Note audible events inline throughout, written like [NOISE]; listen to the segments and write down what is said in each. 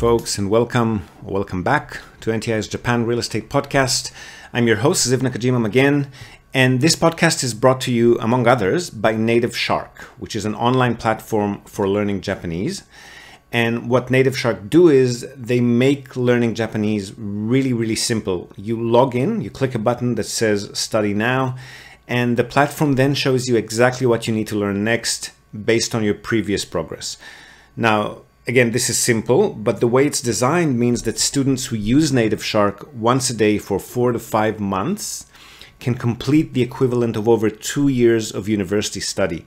folks, and welcome welcome back to NTI's Japan Real Estate Podcast. I'm your host, Ziv Nakajima again, and this podcast is brought to you, among others, by NativShark, which is an online platform for learning Japanese. And what NativShark do is they make learning Japanese really, really simple. You log in, you click a button that says Study Now, and the platform then shows you exactly what you need to learn next based on your previous progress. Now, again, this is simple, but the way it's designed means that students who use NativShark once a day for four to five months can complete the equivalent of over two years of university study.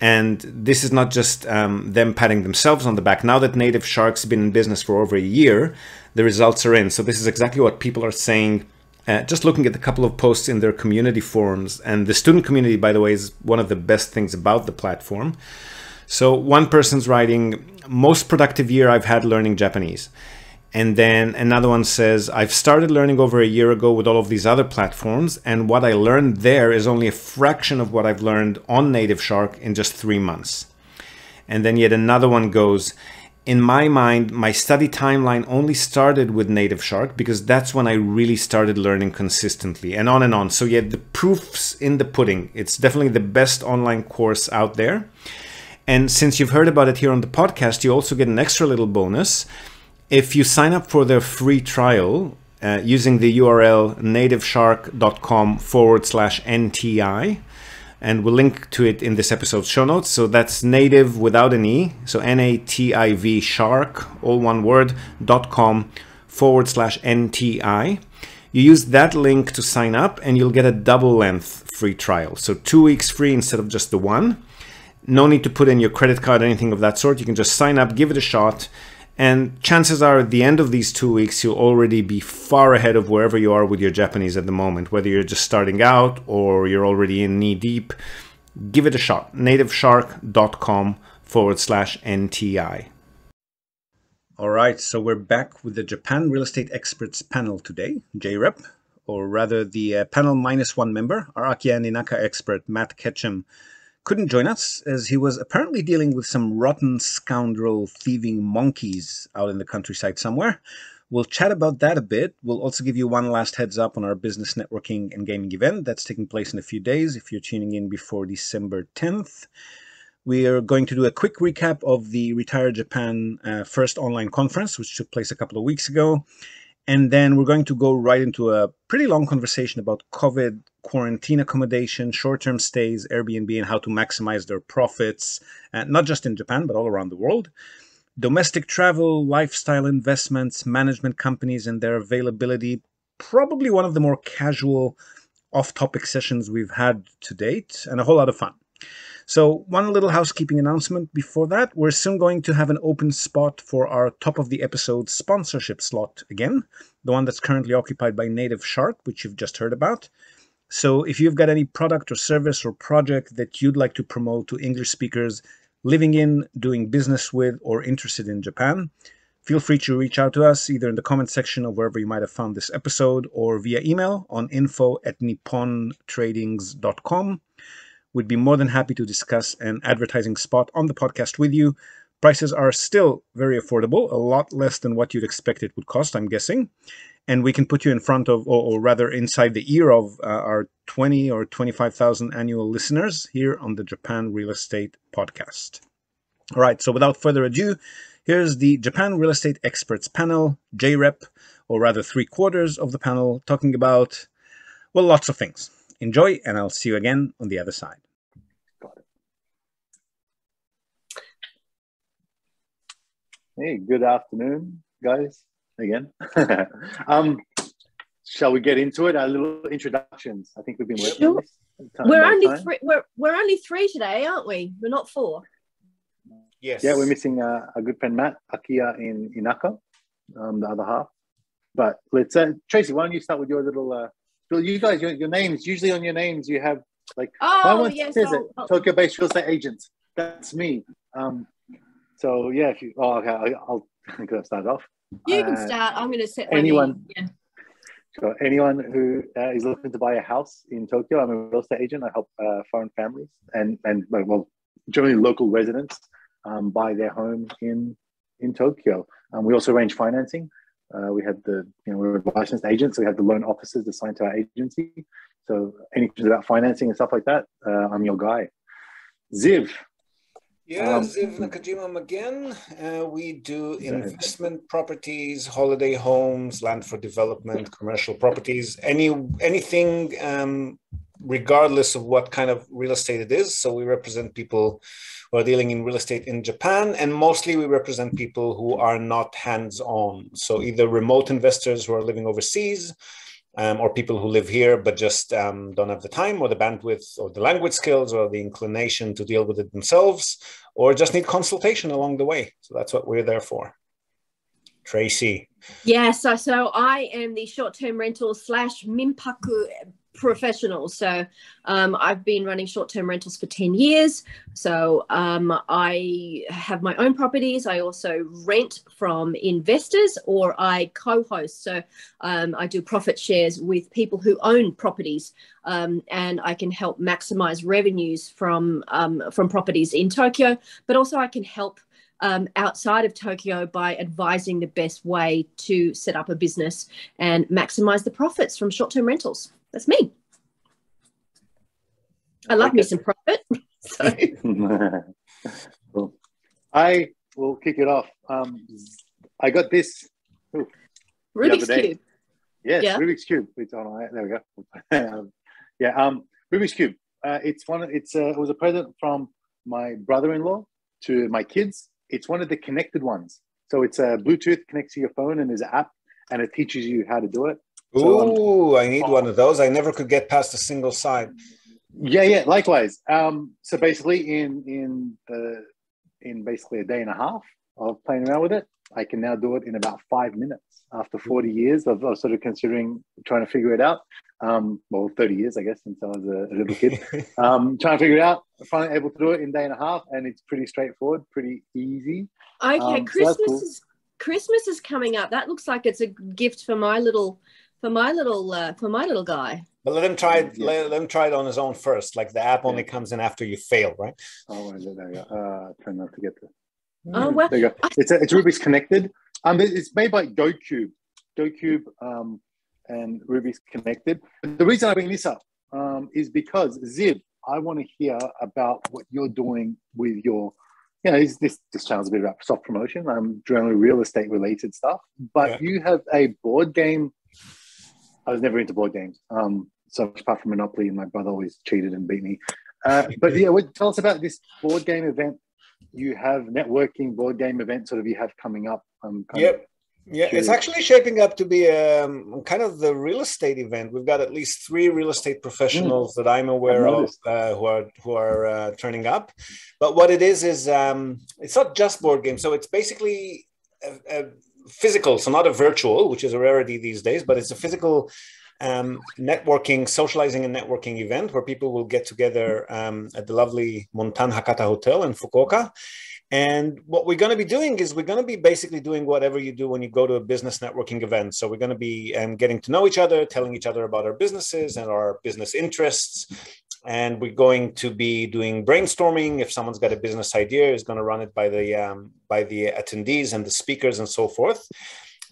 And this is not just um, them patting themselves on the back. Now that NativShark's been in business for over a year, the results are in. So this is exactly what people are saying. Uh, just looking at a couple of posts in their community forums, and the student community, by the way, is one of the best things about the platform. So one person's writing, most productive year I've had learning Japanese. And then another one says, I've started learning over a year ago with all of these other platforms, and what I learned there is only a fraction of what I've learned on NativShark in just three months. And then yet another one goes, in my mind, my study timeline only started with NativShark because that's when I really started learning consistently and on and on. So, yeah, the proof's in the pudding. It's definitely the best online course out there. And since you've heard about it here on the podcast, you also get an extra little bonus. If you sign up for their free trial uh, using the URL nativshark.com forward slash NTI, and we'll link to it in this episode's show notes. So that's native without an E, so N A T I V shark, all one word, dot com forward slash NTI. You use that link to sign up, and you'll get a double length free trial. So two weeks free instead of just the one. No need to put in your credit card, anything of that sort. You can just sign up, give it a shot, and chances are at the end of these two weeks, you'll already be far ahead of wherever you are with your Japanese at the moment, whether you're just starting out or you're already in knee deep. Give it a shot. nativshark.com forward slash NTI. All right, so we're back with the Japan Real Estate Experts panel today, JREP, or rather the uh, panel minus one member, our Akiya and Inaka expert, Matt Ketchum couldn't join us as he was apparently dealing with some rotten scoundrel thieving monkeys out in the countryside somewhere. We'll chat about that a bit. We'll also give you one last heads up on our business networking and gaming event that's taking place in a few days if you're tuning in before December 10th. We are going to do a quick recap of the Retire Japan uh, first online conference, which took place a couple of weeks ago. And then we're going to go right into a pretty long conversation about COVID quarantine accommodation, short term stays, Airbnb, and how to maximize their profits, uh, not just in Japan, but all around the world. Domestic travel, lifestyle investments, management companies, and their availability. Probably one of the more casual off topic sessions we've had to date, and a whole lot of fun. So, one little housekeeping announcement before that. We're soon going to have an open spot for our top of the episode sponsorship slot again, the one that's currently occupied by NativShark, which you've just heard about. So, if you've got any product or service or project that you'd like to promote to English speakers living in, doing business with, or interested in Japan, feel free to reach out to us either in the comment section of wherever you might have found this episode or via email on info at nippontradings.com. We'd be more than happy to discuss an advertising spot on the podcast with you. Prices are still very affordable, a lot less than what you'd expect it would cost, I'm guessing. And we can put you in front of, or, or rather inside the ear of uh, our 20 or 25,000 annual listeners here on the Japan Real Estate Podcast. All right, so without further ado, here's the Japan Real Estate Experts panel, JREP, or rather three quarters of the panel, talking about, well, lots of things. Enjoy, and I'll see you again on the other side. Got it. Hey, good afternoon, guys. Again, [LAUGHS] um, shall we get into it? Our little introductions. I think we've been working. Sure. We're only time. three. We're we're only three today, aren't we? We're not four. Yes. Yeah, we're missing uh, a good friend Matt Akiya in Inaka, um, the other half. But let's uh, Tracey. Why don't you start with your little uh, you guys, your, your names, usually on your names, you have like, oh, yes, says it, Tokyo based real estate agents. That's me. Um, so yeah, if you, oh, okay, I'll, I'm to start off. You can uh, start. I'm going to set anyone. Yeah. So anyone who uh, is looking to buy a house in Tokyo, I'm a real estate agent. I help uh, foreign families and and well, generally local residents um, buy their home in in Tokyo. Um, we also arrange financing. Uh, we have the, you know, we were licensed agents, so we have the loan officers assigned to our agency. So any questions about financing and stuff like that, uh, I'm your guy. Ziv. Yeah, um, Ziv Nakajima again. Uh, we do investment properties, holiday homes, land for development, commercial properties, any anything um, regardless of what kind of real estate it is. So we represent people who are dealing in real estate in Japan, and mostly we represent people who are not hands on. So either remote investors who are living overseas. Um, or people who live here but just um, don't have the time or the bandwidth or the language skills or the inclination to deal with it themselves or just need consultation along the way. So that's what we're there for. Tracey. Yeah, so so I am the short-term rental slash minpaku professional. So um, I've been running short term rentals for 10 years. So um, I have my own properties. I also rent from investors or I co host. So um, I do profit shares with people who own properties. Um, and I can help maximize revenues from um, from properties in Tokyo, but also I can help um, outside of Tokyo by advising the best way to set up a business and maximize the profits from short term rentals. That's me. I love okay. me some profit. [LAUGHS] so. [LAUGHS] cool. I will kick it off. Um, I got this. Ooh, Rubik's Cube. Yes, yeah. Rubik's Cube. It's on. There we go. um, [LAUGHS] yeah, um, Rubik's Cube. Uh, it's one. It's uh, it was a present from my brother-in-law to my kids. It's one of the connected ones. So it's a Bluetooth connects to your phone and there's an app and it teaches you how to do it. Ooh, I need one of those. I never could get past a single side. Yeah, yeah. Likewise. Um, so basically, in in the in basically a day and a half of playing around with it, I can now do it in about five minutes. After forty years of, of sort of considering trying to figure it out, um, well, thirty years, I guess, since I was a, a little kid, [LAUGHS] um, trying to figure it out. Finally able to do it in a day and a half, and it's pretty straightforward, pretty easy. Okay, um, Christmas so cool. is Christmas is coming up. That looks like it's a gift for my little for my little uh, for my little guy. But let him try it. Yeah. Let, let, him try it on his own first. Like the app only comes in after you fail, right? Oh, there you go. Uh, try not to get the. Oh well, there you go. It's a, it's Rubik's connected. Um, it's made by GoCube. GoCube um, and Rubik's connected. The reason I bring this up um, is because Ziv, I want to hear about what you're doing with your you know, this this channel's a bit about soft promotion. I'm generally real estate related stuff, but yeah. you have a board game I was never into board games. Um, so apart from Monopoly, my brother always cheated and beat me. Uh, but yeah, what, tell us about this board game event. You have networking board game event sort of you have coming up. Um, yep. Yeah, it's actually shaping up to be um, kind of the real estate event. We've got at least three real estate professionals mm. that I'm aware of uh, who are who are uh, turning up. But what it is is um, it's not just board games. So it's basically a, a physical, so not a virtual, which is a rarity these days, but it's a physical um, networking, socializing and networking event where people will get together um, at the lovely Montan Hakata Hotel in Fukuoka. And what we're going to be doing is we're going to be basically doing whatever you do when you go to a business networking event. So we're going to be um, getting to know each other, telling each other about our businesses and our business interests, and we're going to be doing brainstorming. If someone's got a business idea, is going to run it by the um, by the attendees and the speakers and so forth.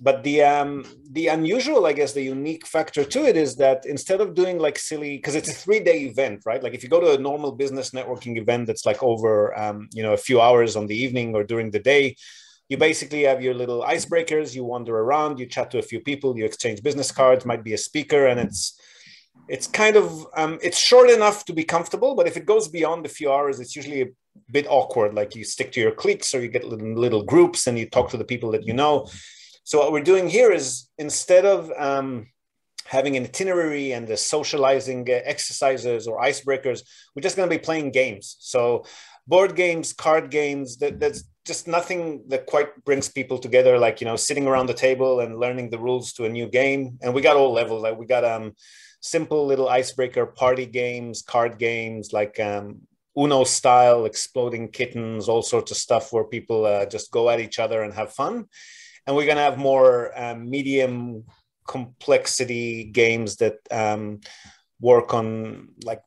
But the um, the unusual, I guess, the unique factor to it is that instead of doing like silly, because it's a three day event, right? Like if you go to a normal business networking event that's like over um, you know a few hours on the evening or during the day, you basically have your little icebreakers. You wander around, you chat to a few people, you exchange business cards, might be a speaker, and it's it's kind of um, it's short enough to be comfortable but if it goes beyond a few hours it's usually a bit awkward. Like you stick to your cliques or you get little, little groups and you talk to the people that you know. So what we're doing here is instead of um, having an itinerary and the socializing uh, exercises or icebreakers we're just going to be playing games. So board games card games that, that's just nothing that quite brings people together like you know sitting around the table and learning the rules to a new game. And we got all levels. Like we got um simple little icebreaker party games, card games like um, Uno style, exploding kittens, all sorts of stuff where people uh, just go at each other and have fun. And we're going to have more um, medium complexity games that um, work on like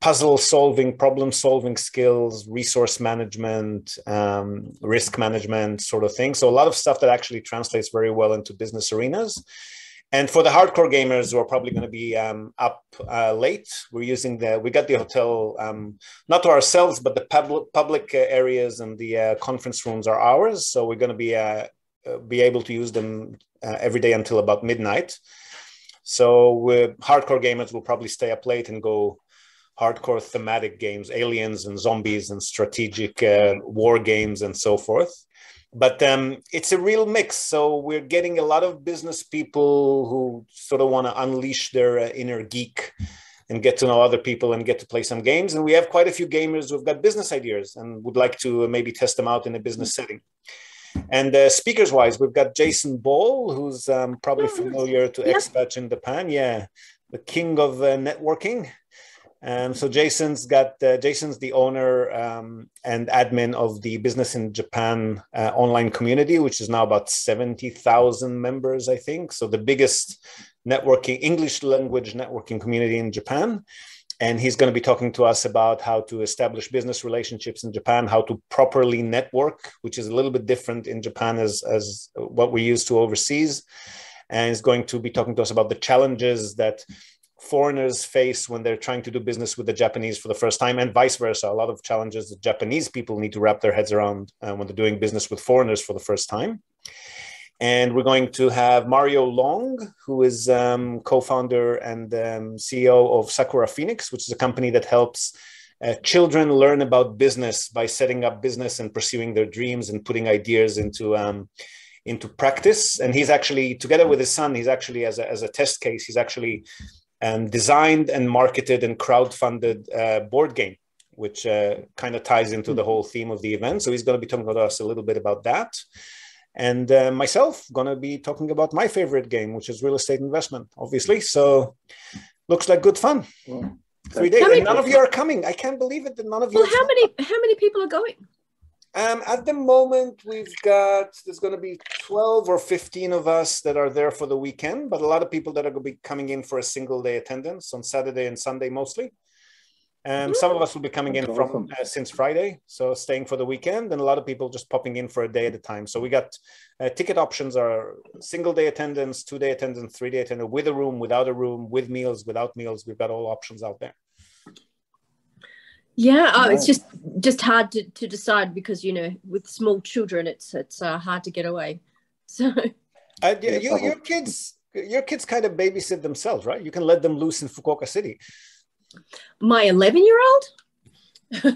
puzzle solving, problem solving skills, resource management, um, risk management sort of thing. So a lot of stuff that actually translates very well into business arenas. And for the hardcore gamers who are probably going to be um, up uh, late, we're using the, we got the hotel, um, not to ourselves, but the public, public areas and the uh, conference rooms are ours. So we're going to be, uh, uh, be able to use them uh, every day until about midnight. So hardcore gamers will probably stay up late and go hardcore thematic games, aliens and zombies and strategic uh, war games and so forth but um, it's a real mix. So we're getting a lot of business people who sort of want to unleash their uh, inner geek and get to know other people and get to play some games. And we have quite a few gamers who've got business ideas and would like to uh, maybe test them out in a business setting. And uh, speakers wise, we've got Jason Ball, who's um, probably oh, familiar to yeah. expats in Japan. Yeah, the king of uh, networking. Um, so Jason's got uh, Jason's the owner um, and admin of the Business in Japan uh, online community, which is now about seventy thousand members, I think. So the biggest networking English language networking community in Japan. And he's going to be talking to us about how to establish business relationships in Japan, how to properly network, which is a little bit different in Japan as, as what we used to overseas. And he's going to be talking to us about the challenges that foreigners face when they're trying to do business with the Japanese for the first time, and vice versa. A lot of challenges that Japanese people need to wrap their heads around uh, when they're doing business with foreigners for the first time. And we're going to have Mario Long, who is um, co founder and um, CEO of Sakura Phoenix, which is a company that helps uh, children learn about business by setting up business and pursuing their dreams and putting ideas into. Um, into practice and he's actually together with his son he's actually as a, as a test case he's actually and designed and marketed and crowdfunded uh, board game, which uh, kind of ties into the whole theme of the event. So he's going to be talking to us a little bit about that. And uh, myself going to be talking about my favorite game, which is real estate investment, obviously. So looks like good fun. Well, Three days, and none of you are coming. I can't believe it that none of you. Well, how many? How many people are going? Um, at the moment, we've got there's going to be 12 or 15 of us that are there for the weekend, but a lot of people that are going to be coming in for a single day attendance on Saturday and Sunday mostly. Um, some of us will be coming in from uh, since Friday, so staying for the weekend, and a lot of people just popping in for a day at a time. So we got uh, ticket options are single day attendance, two day attendance, three day attendance, with a room, without a room, with meals, without meals. We've got all options out there. Yeah, oh, it's just just hard to, to decide because you know with small children it's it's uh, hard to get away. [LAUGHS] So, uh, yeah, you, your kids your kids kind of babysit themselves, right? You can let them loose in Fukuoka City. My eleven year old.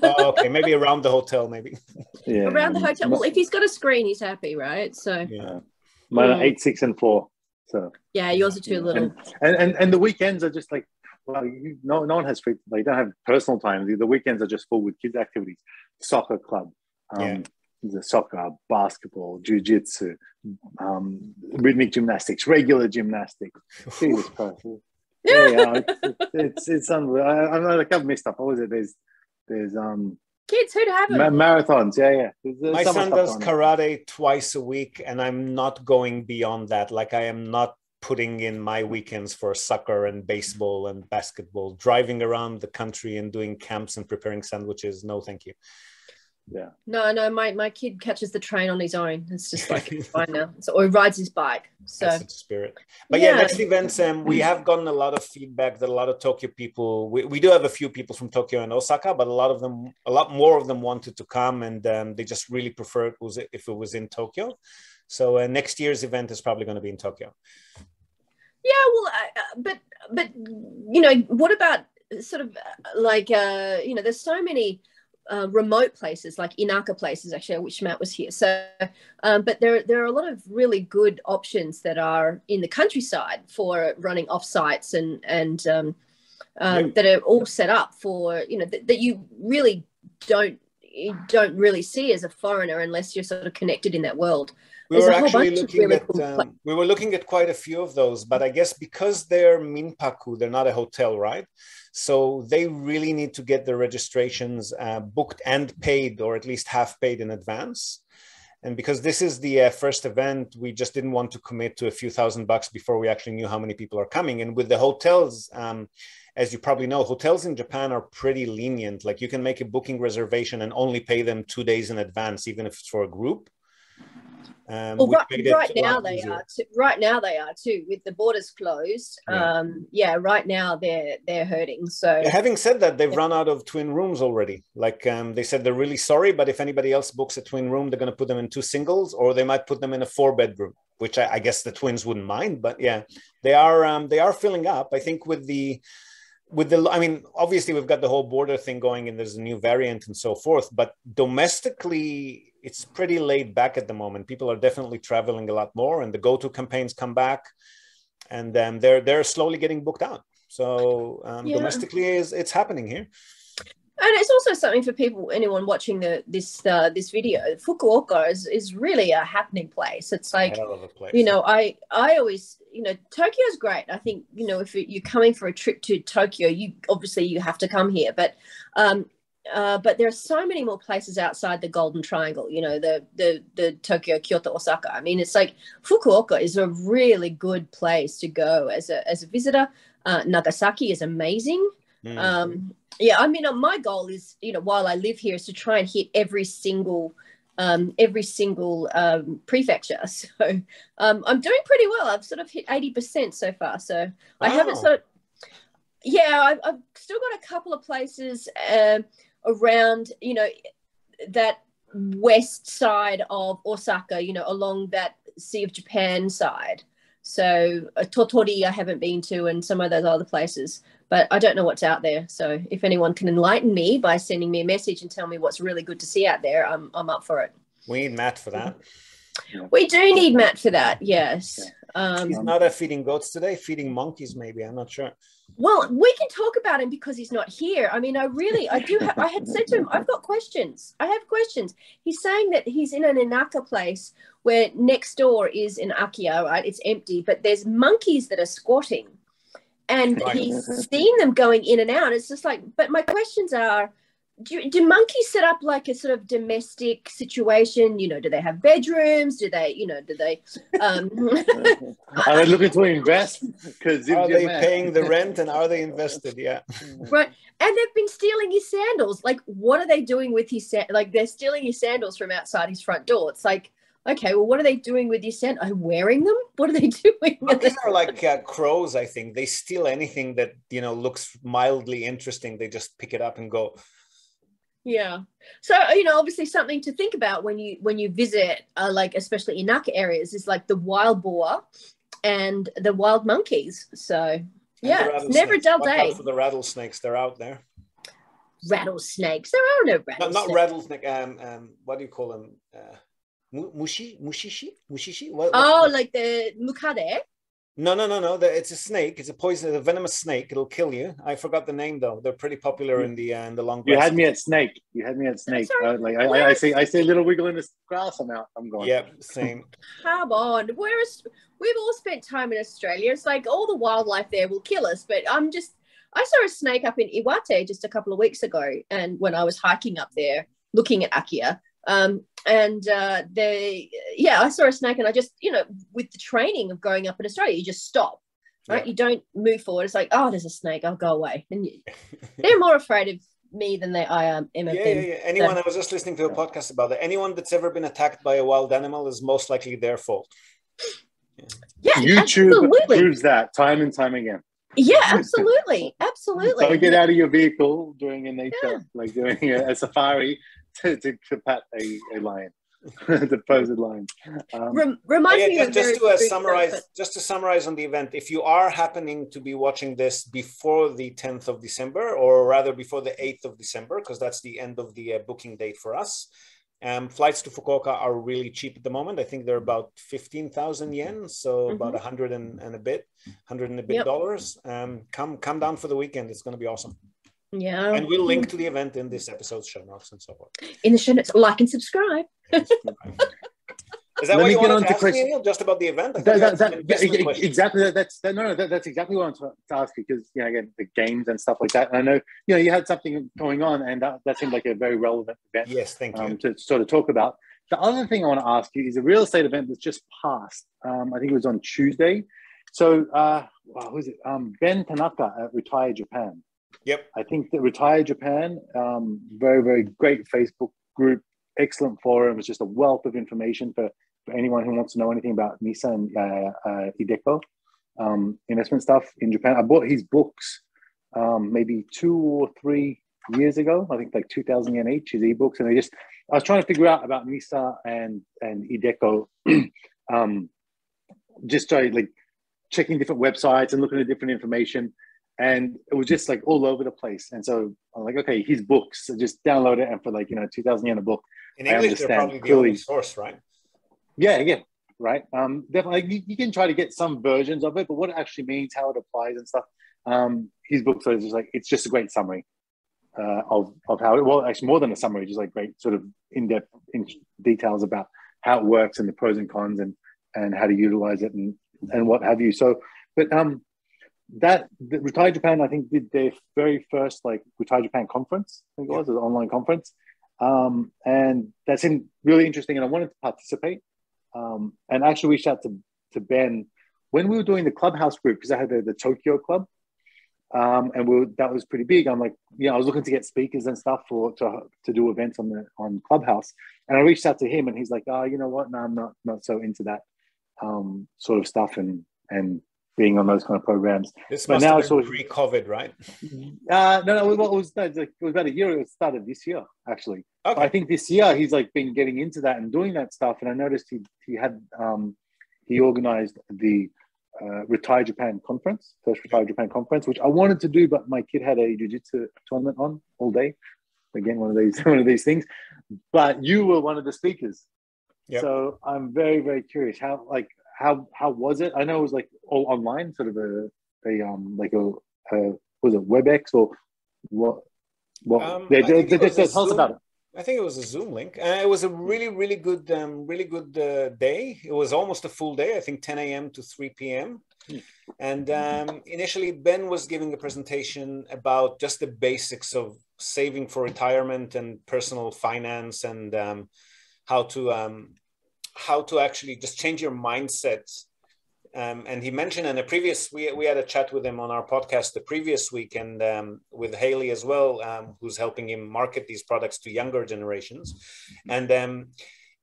oh, okay, maybe around the hotel, maybe. [LAUGHS] Yeah, around the hotel. Well, if he's got a screen, he's happy, right? So yeah, mine are eight, six, and four. So yeah, yours are too little. And, and and the weekends are just like well, you, no, no one has free. They don't have personal time. The, the weekends are just full with kids' activities. Soccer club, um, yeah. the soccer, basketball, jujitsu, um, rhythmic gymnastics, regular gymnastics. [LAUGHS] Jesus Christ! [LAUGHS] Yeah, yeah it's, it's it's unreal. I, am like I've missed up. What was it? There's there's um kids who'd have ma- marathons. Yeah, yeah. There's, there's My son does karate it. twice a week, and I'm not going beyond that. Like I am not putting in my weekends for soccer and baseball and basketball, driving around the country and doing camps and preparing sandwiches. No, thank you. Yeah. No, no, my, my kid catches the train on his own. It's just like [LAUGHS] fine now. So, or he rides his bike. So That's the spirit. But yeah. yeah, next events, um, we have gotten a lot of feedback that a lot of Tokyo people. We, we do have a few people from Tokyo and Osaka, but a lot of them, a lot more of them wanted to come, and um, they just really prefer it was if it was in Tokyo. So uh, next year's event is probably going to be in Tokyo. Yeah, well, uh, but but you know, what about sort of uh, like uh, you know, there's so many uh, remote places like Inaka places actually, I wish Matt was here. So, um, but there there are a lot of really good options that are in the countryside for running off sites and and um, um, that are all set up for you know th- that you really don't you don't really see as a foreigner unless you're sort of connected in that world we were actually looking really at um, we were looking at quite a few of those but i guess because they're minpaku they're not a hotel right so they really need to get their registrations uh, booked and paid or at least half paid in advance and because this is the uh, first event we just didn't want to commit to a few thousand bucks before we actually knew how many people are coming and with the hotels um, as you probably know, hotels in Japan are pretty lenient. Like you can make a booking reservation and only pay them two days in advance, even if it's for a group. Um, well, right, right now they easier. are. Too, right now they are too. With the borders closed, yeah. Um, yeah, right now they're they're hurting. So, yeah, having said that, they've yeah. run out of twin rooms already. Like um, they said, they're really sorry, but if anybody else books a twin room, they're going to put them in two singles, or they might put them in a four bedroom, which I, I guess the twins wouldn't mind. But yeah, they are um, they are filling up. I think with the with the i mean obviously we've got the whole border thing going and there's a new variant and so forth but domestically it's pretty laid back at the moment. People are definitely traveling a lot more, and the go-to campaigns come back, and um, they're they're slowly getting booked out. So um, yeah. domestically, is it's happening here. And it's also something for people, anyone watching the this uh, this video. Fukuoka is, is really a happening place. It's like place. you know, I I always you know Tokyo's great. I think you know if you're coming for a trip to Tokyo, you obviously you have to come here. But um, uh, but there are so many more places outside the Golden Triangle. You know, the the the Tokyo, Kyoto, Osaka. I mean, it's like Fukuoka is a really good place to go as a as a visitor. Uh, Nagasaki is amazing. Mm. Um, yeah, I mean, uh, my goal is, you know, while I live here, is to try and hit every single um, every single um, prefecture. [LAUGHS] So um, I'm doing pretty well. I've sort of hit 80% so far. So I haven't sort of, yeah, I've, I've, still got a couple of places. Uh, around, you know, that west side of Osaka, you know, along that Sea of Japan side. So uh, Tottori, I haven't been to, and some of those other places, but I don't know what's out there. So if anyone can enlighten me by sending me a message and tell me what's really good to see out there, I'm I'm up for it. We need Matt for that. We do need Matt for that. Yes. Um, He's not feeding goats today. Feeding monkeys, maybe. I'm not sure. Well, we can talk about him because he's not here. I mean, I really, I do. I had said to him, I've got questions. I have questions. He's saying that he's in an Inaka place where next door is an Akiya, right? It's empty, but there's monkeys that are squatting, and he's seen them going in and out. It's just like, but my questions are do, do monkeys set up like a sort of domestic situation? You know do they have bedrooms? Do they you know do they um [LAUGHS] are they looking to invest? Because are they paying the rent and are they invested? Yeah. Right. And they've been stealing his sandals. Like what are they doing with his sa- like they're stealing his sandals from outside his front door. It's like okay well what are they doing with his sandals are wearing them? What are they [LAUGHS] doing Monkeys are like uh, crows i think. They steal anything that you know looks mildly interesting. They just pick it up and go yeah. So you know obviously something to think about when you when you visit uh, like especially inaka areas is like the wild boar and the wild monkeys. So yeah never a dull day. for the rattlesnakes. They're out there. Rattlesnakes. There are no rattlesnakes not, not rattlesnake um, um what do you call them? Uh, mushi mushishi? Mushishi? What, what, oh like the mukade no, no, no, no. It's a snake. It's a poison, It's a venomous snake. It'll kill you. I forgot the name though. They're pretty popular in the uh, in the long. You had me at snake. You had me at snake. Uh, like I, I, I, say, I say, little wiggle in the grass. I'm out. I'm going. Yep, same. [LAUGHS] Come on. Whereas we've all spent time in Australia. It's like all the wildlife there will kill us, but I'm just. I saw a snake up in Iwate just a couple of weeks ago, and when I was hiking up there, looking at Akiya, um, and uh, they, yeah, I saw a snake, and I just, you know, with the training of growing up in Australia, you just stop, right? Yeah. You don't move forward. It's like, oh, there's a snake, I'll go away. And you, [LAUGHS] they're more afraid of me than they I am. Um, yeah, yeah, yeah, Anyone, so, I was just listening to a podcast about it. Anyone that's ever been attacked by a wild animal is most likely their fault. Yeah, yeah YouTube absolutely. proves that time and time again. Yeah, absolutely, absolutely. Don't get out of your vehicle during a nature, yeah. like doing a, a safari, [LAUGHS] to, to, to pet a, a lion. [LAUGHS] the posed lion. Um, Rem- reminds yeah, me just, just to uh, summarize, just to summarize on the event. If you are happening to be watching this before the 10th of December, or rather before the 8th of December, because that's the end of the uh, booking date for us, um, flights to Fukuoka are really cheap at the moment. I think they're about 15,000 yen, so mm-hmm. about 100 and, and, a bit, 100 and a bit yep. dollars. Um, come come down for the weekend. It's going to be awesome. Yeah. And we'll link to the event in this episode's show notes and so forth. In the show notes, like and subscribe. [LAUGHS] Is that Let what you want to ask me, Just about the event? That, that, that, that exactly. that's that, no, no. that's exactly what I want to ask you because you know again the games and stuff like that. And I know you know you had something going on, and that, that seemed like a very relevant event. Yes, thank you. Um, to sort of talk about. The other thing I want to ask you is a real estate event that's just passed. Um, I think it was on Tuesday. So, uh, wow, who's it? Um, Ben Tanaka at Retire Japan. Yep. I think that Retire Japan, um, very, very great Facebook group, excellent forum. It's just a wealth of information for, for anyone who wants to know anything about NISA and uh, uh, iDeCo um, investment stuff in Japan. I bought his books um, maybe two or three years ago. I think like 2000 yen each, his ebooks. And I just, I was trying to figure out about NISA and, and iDeCo. [CLEARS THROAT] um, just started like checking different websites and looking at different information. And it was just like all over the place. And so I'm like, okay, his books, so just download it. And for like, you know, 2000 yen a book. In English, they're probably the only source, right? Yeah, yeah, right. Um, definitely, you, you, can try to get some versions of it, but what it actually means, how it applies and stuff. Um, his books are just like, it's just a great summary uh, of, of how it, well, actually more than a summary, just like great sort of in-depth in details about how it works and the pros and cons and, and how to utilize it and, and what have you. So, but um, that the Retire Japan, I think, did their very first like Retire Japan conference. I think it was an online conference, um, and that seemed really interesting. And I wanted to participate. Um, and actually reached out to to Ben when we were doing the clubhouse group because I had the, the Tokyo club, um, and we were, that was pretty big. I'm like, you know, I was looking to get speakers and stuff for to to do events on the on Clubhouse, and I reached out to him, and he's like, oh, you know what? No, I'm not not so into that um, sort of stuff, and and being on those kind of programs. This but now it's pre-COVID, right? Uh, no, no, it was, it was about a year. It started this year, actually. Okay. I think this year he's like been getting into that and doing that stuff. And I noticed he he had um, he organized the uh, Retire Japan conference, first Retire Japan conference, which I wanted to do, but my kid had a jiu-jitsu tournament on all day. Again, one of these [LAUGHS] one of these things. But you were one of the speakers. Yep. So I'm very, very curious how like how how was it? I know it was like all online, sort of a a um like a, a was it WebEx or what? What? Um, they, they, they, tell us about it. I think it was a Zoom link. Uh, it was a really, really good, um, really good uh, day. It was almost a full day. I think 10 a.m. to 3 p.m. And um, initially, Ben was giving a presentation about just the basics of saving for retirement and personal finance and um, how to um, how to actually just change your mindset. Um, and he mentioned in a previous, we, we had a chat with him on our podcast the previous week and um, with Haley as well, um, who's helping him market these products to younger generations. And um,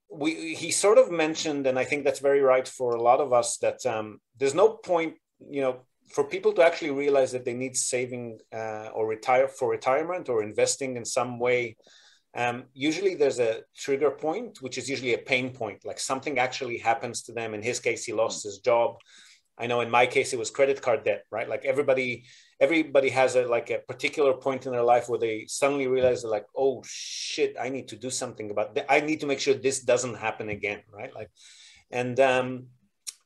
we, he sort of mentioned, and I think that's very right for a lot of us, that um, there's no point, you know, for people to actually realize that they need saving uh, or retire for retirement or investing in some way um, usually there's a trigger point, which is usually a pain point, like something actually happens to them. In his case, he lost his job. I know in my case, it was credit card debt, right? Like everybody, everybody has a like a particular point in their life where they suddenly realize like, oh shit, I need to do something about that. I need to make sure this doesn't happen again, right? Like, and um,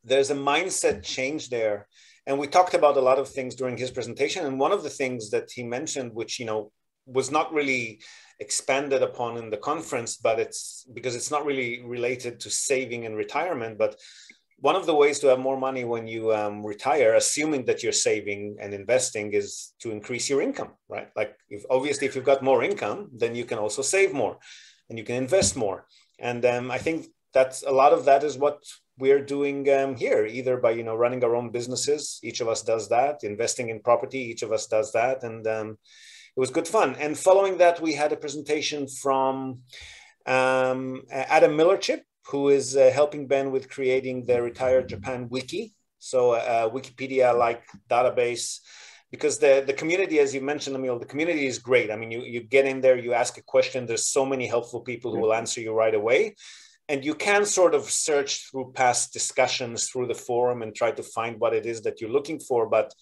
there's a mindset change there. And we talked about a lot of things during his presentation. And one of the things that he mentioned, which, you know, was not really expanded upon in the conference, but it's because it's not really related to saving and retirement. But one of the ways to have more money when you um, retire, assuming that you're saving and investing, is to increase your income, right? Like, if obviously, if you've got more income, then you can also save more and you can invest more. And um, I think that's a lot of that is what we're doing um, here, either by you know running our own businesses. Each of us does that. Investing in property, each of us does that, and um, it was good fun. And following that, we had a presentation from um, Adam Millerchip, who is uh, helping Ben with creating the Retired Japan Wiki. So a Wikipedia-like database, because the, the community, as you mentioned, Emil, the community is great. I mean, you, you get in there, you ask a question, there's so many helpful people who will answer you right away. And you can sort of search through past discussions through the forum and try to find what it is that you're looking for. But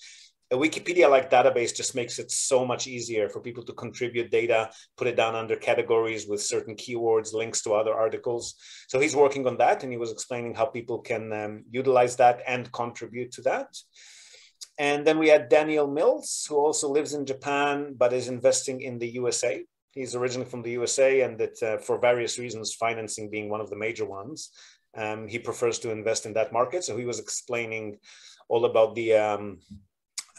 a Wikipedia like database just makes it so much easier for people to contribute data, put it down under categories with certain keywords, links to other articles. So he's working on that and he was explaining how people can um, utilize that and contribute to that. And then we had Daniel Mills, who also lives in Japan, but is investing in the USA. He's originally from the USA and that uh, for various reasons, financing being one of the major ones, um, he prefers to invest in that market. So he was explaining all about the um,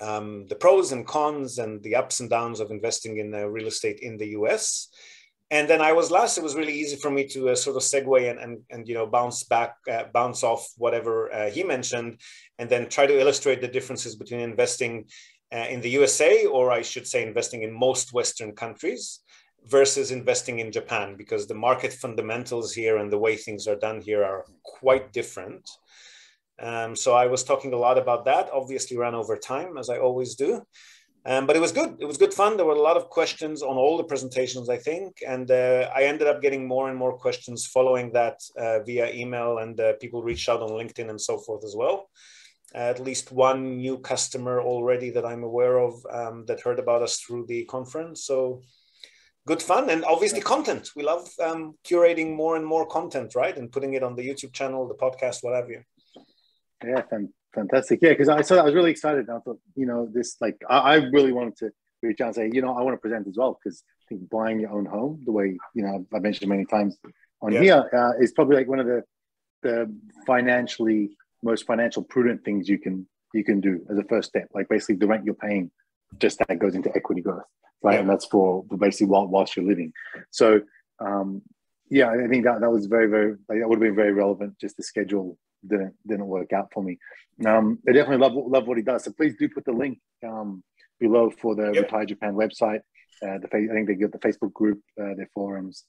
um, the pros and cons and the ups and downs of investing in uh, real estate in the US. and then I was last. It was really easy for me to uh, sort of segue and, and, and you know bounce back, uh, bounce off whatever uh, he mentioned, and then try to illustrate the differences between investing uh, in the USA, or I should say, investing in most Western countries, versus investing in Japan, because the market fundamentals here and the way things are done here are quite different. Um, so I was talking a lot about that. Obviously, ran over time as I always do. Um, but it was good. It was good fun. There were a lot of questions on all the presentations, I think, and uh, I ended up getting more and more questions following that uh, via email, and uh, people reached out on LinkedIn and so forth as well. at least one new customer already that I'm aware of um, that heard about us through the conference. So good fun, and obviously content. We love um, curating more and more content, right, and putting it on the YouTube channel, the podcast, what have you. Yeah, Fantastic. Yeah, because I saw that I was really excited. I thought, you know, this like I, I, really wanted to reach out and say, you know, I want to present as well because I think buying your own home, the way you know I've mentioned many times on yeah. here, uh, is probably like one of the the financially most financial prudent things you can you can do as a first step. Like basically the rent you're paying, just that goes into equity growth, right? Yeah. And that's for, for basically while whilst you're living. So um, yeah, I think that that was very very like, that would have been very relevant just to schedule didn't didn't work out for me. Um, I definitely love love what he does. So please do put the link um, below for the yep. Retire Japan website. Uh, the I think they get the Facebook group, uh, their forums,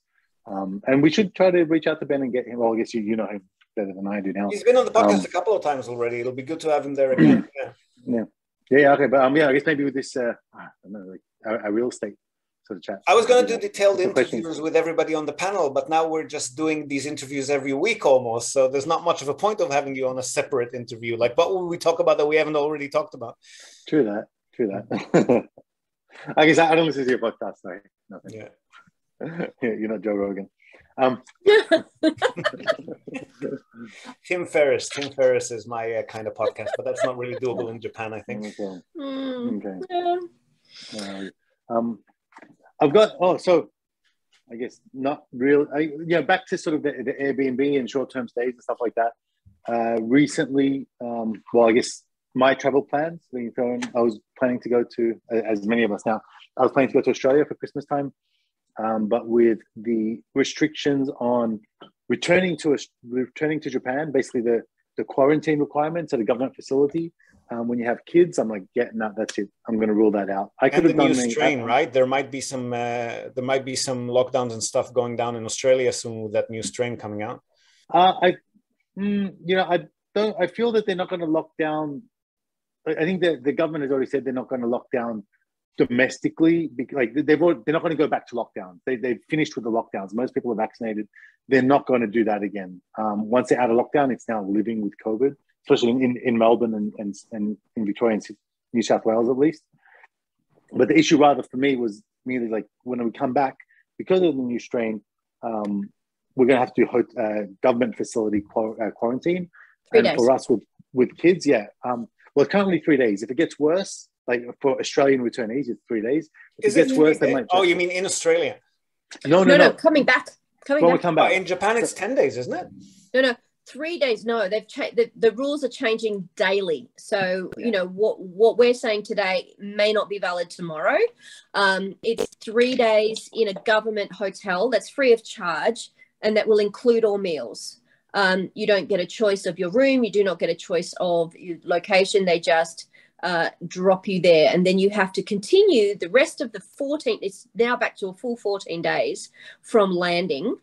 um, and we should try to reach out to Ben and get him. Well, I guess you you know him better than I do now. He's been on the podcast um, a couple of times already. It'll be good to have him there again. yeah. [CLEARS THROAT] yeah. Yeah, okay, but um, yeah, I guess maybe with this, uh, I don't know, like a, a real estate sort of chat. I was going to do detailed interviews with everybody on the panel, but now we're just doing these interviews every week almost. So there's not much of a point of having you on a separate interview. Like, what will we talk about that we haven't already talked about? True that. True that. [LAUGHS] I guess I don't listen to your podcast. Sorry. Nothing. Yeah. [LAUGHS] You're not Joe Rogan. Um, [LAUGHS] Tim Ferriss. Tim Ferriss is my uh, kind of podcast, but that's not really doable in Japan, I think. Okay. Mm, okay. Yeah. Uh, um, I've got oh so I guess not real. I, yeah, back to sort of the, the Airbnb and short-term stays and stuff like that. Uh, recently, um, well, I guess my travel plans. I was planning to go to, as many of us now, I was planning to go to Australia for Christmas time, um, but with the restrictions on returning to returning to Japan, basically the the quarantine requirements at a government facility um, when you have kids, I'm like, yeah, no, that's it. I'm going to rule that out. I could have done new strain, right? There might be some uh, there might be some lockdowns and stuff going down in Australia soon with that new strain coming out. Uh, I, mm, you know, I don't. I feel that they're not going to lock down. I think that the government has already said they're not going to lock down domestically. Like they've already, they're not going to go back to lockdowns. They they've finished with the lockdowns. Most people are vaccinated. They're not going to do that again. Um, once they're out of lockdown, it's now living with COVID especially in, in Melbourne and, and, and in Victoria and New South Wales at least. But the issue rather for me was merely like when we come back, because of the new strain, um, we're going to have to do uh, government facility qu- uh, quarantine. Three and days. for us with, with kids, yeah. Um, well, currently three days. If it gets worse, like for Australian returnees, it's three days. If Is it gets worse, then oh, you mean in Australia? No, no, no. no. Coming back. Coming when back. we come back. Oh, in Japan, it's ten days, isn't it? No, no three days no they've changed the, the rules are changing daily. So you know what what we're saying today may not be valid tomorrow. Um, it's three days in a government hotel that's free of charge and that will include all meals. Um, you don't get a choice of your room. You do not get a choice of your location. They just uh, drop you there. And then you have to continue the rest of the 14 it's now back to a full 14 days from landing.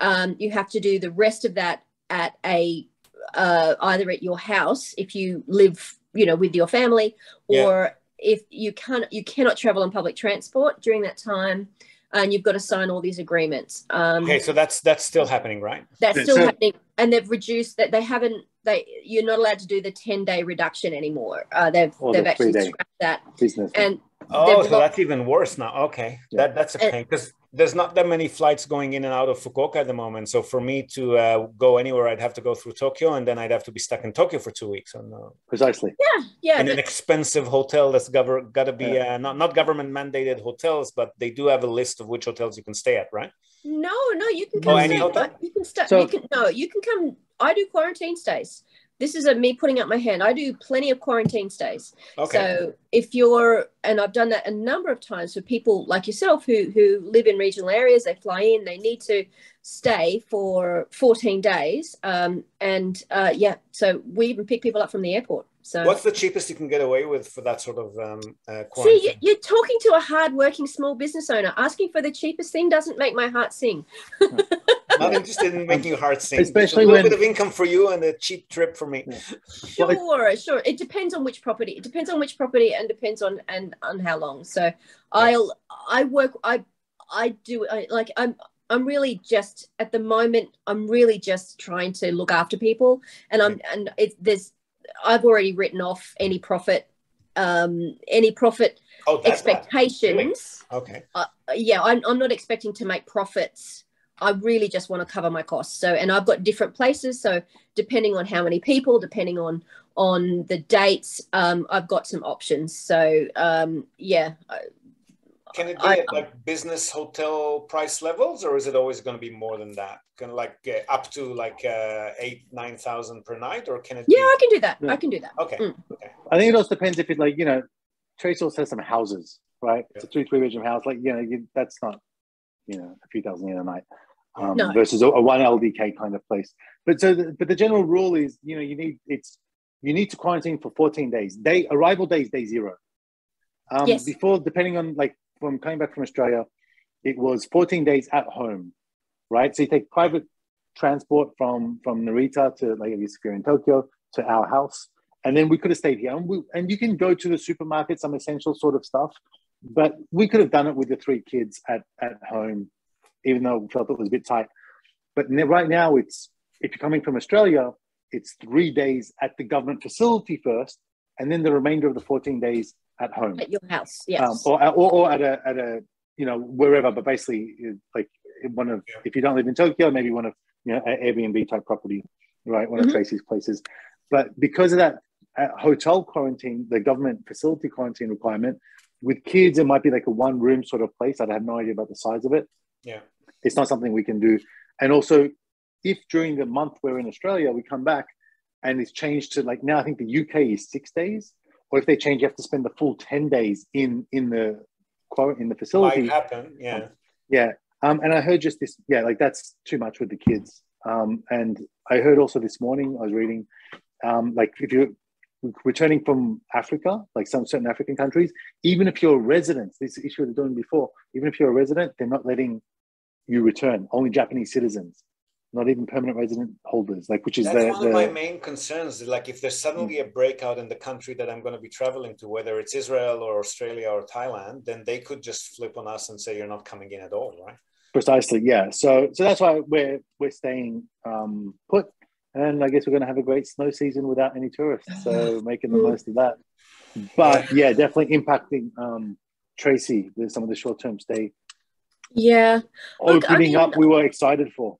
Um, you have to do the rest of that at a uh, either at your house if you live you know with your family or yeah. if you can't you cannot travel on public transport during that time and you've got to sign all these agreements. Um, okay so that's that's still happening right? That's still so, happening and they've reduced that they haven't they you're not allowed to do the 10 day reduction anymore. Uh, they've they've the actually scrapped that. business. And oh so that's even worse now. Okay yeah. that that's a pain because there's not that many flights going in and out of Fukuoka at the moment. So for me to uh, go anywhere, I'd have to go through Tokyo, and then I'd have to be stuck in Tokyo for two weeks. And, uh, Precisely. Yeah, yeah. In but... an expensive hotel that's got to be yeah. uh, not not government mandated hotels, but they do have a list of which hotels you can stay at, right? No, no, you can come. Oh, any hotel? You can stay. So... you can no, you can come. I do quarantine stays. This is a me putting up my hand. I do plenty of quarantine stays. Okay. So if you're, and I've done that a number of times for people like yourself who who live in regional areas, they fly in, they need to stay for 14 days, um, and uh, yeah, so we even pick people up from the airport. So what's the cheapest you can get away with for that sort of um, uh. See, you're talking to a hard-working small business owner. Asking for the cheapest thing doesn't make my heart sing. I'm not [LAUGHS] interested in making your heart sing. Especially a little when... bit of income for you and a cheap trip for me. Sure, well, sure. It depends on which property. It depends on which property and depends on and on how long. So I'll I work I I do I, like I'm I'm really just at the moment I'm really just trying to look after people and I'm and it, there's I've already written off any profit um any profit oh, expectations. Okay. Uh, yeah, I'm I'm not expecting to make profits I really just want to cover my costs. So, and I've got different places. So, depending on how many people, depending on on the dates, um, I've got some options. So, um, yeah. Can it be I, at like business hotel price levels, or is it always going to be more than that? Kind of like uh, up to like uh, eight, nine thousand per night, or can it? Yeah, be... I can do that. Yeah. I can do that. Okay. Mm. okay. I think it also depends if it like you know, Trace also has some houses, right? Yeah. It's a two, three bedroom house. Like you know, you, that's not you know a few thousand in a night um, no. versus a, a, one LDK kind of place. But so, the, but the general rule is, you know, you need it's you need to quarantine for 14 days. Day arrival day is day zero. Um, yes. Before, depending on like from coming back from Australia, it was 14 days at home, right? So you take private transport from from Narita to like if you're in Tokyo to our house, and then we could have stayed here. And, we, and you can go to the supermarket, some essential sort of stuff, but we could have done it with the three kids at at home even though we felt it was a bit tight. But right now, it's if you're coming from Australia, it's three days at the government facility first, and then the remainder of the 14 days at home. At your house, yes. Um, or, or, or at a at a you know wherever, but basically like one of if you don't live in Tokyo, maybe one of you know an Airbnb type property, right? One mm-hmm. of Tracy's places. But because of that uh, hotel quarantine, the government facility quarantine requirement, with kids, it might be like a one room sort of place. I have no idea about the size of it. Yeah. It's not something we can do. And also, if during the month we're in Australia, we come back and it's changed to like now, I think the UK is six days, or if they change, you have to spend the full 10 days in in the quote in the facility. Might happen, yeah. Um, yeah. Um, and I heard just this, yeah, like that's too much with the kids. Um, and I heard also this morning, I was reading, um, like if you're returning from Africa, like some certain African countries, even if you're a resident, this issue they're doing before, even if you're a resident, they're not letting you return. Only Japanese citizens, not even permanent resident holders. Like, which is that's the, one the, of my main concerns. Is like, if there's suddenly a breakout in the country that I'm going to be traveling to, whether it's Israel or Australia or Thailand, then they could just flip on us and say you're not coming in at all, right? Precisely, yeah. So, so that's why we're we're staying um, put, and I guess we're going to have a great snow season without any tourists. So, [LAUGHS] making the most of that. But yeah, definitely impacting um, Tracy with some of the short term stay yeah. Look, opening I mean, up we were excited for.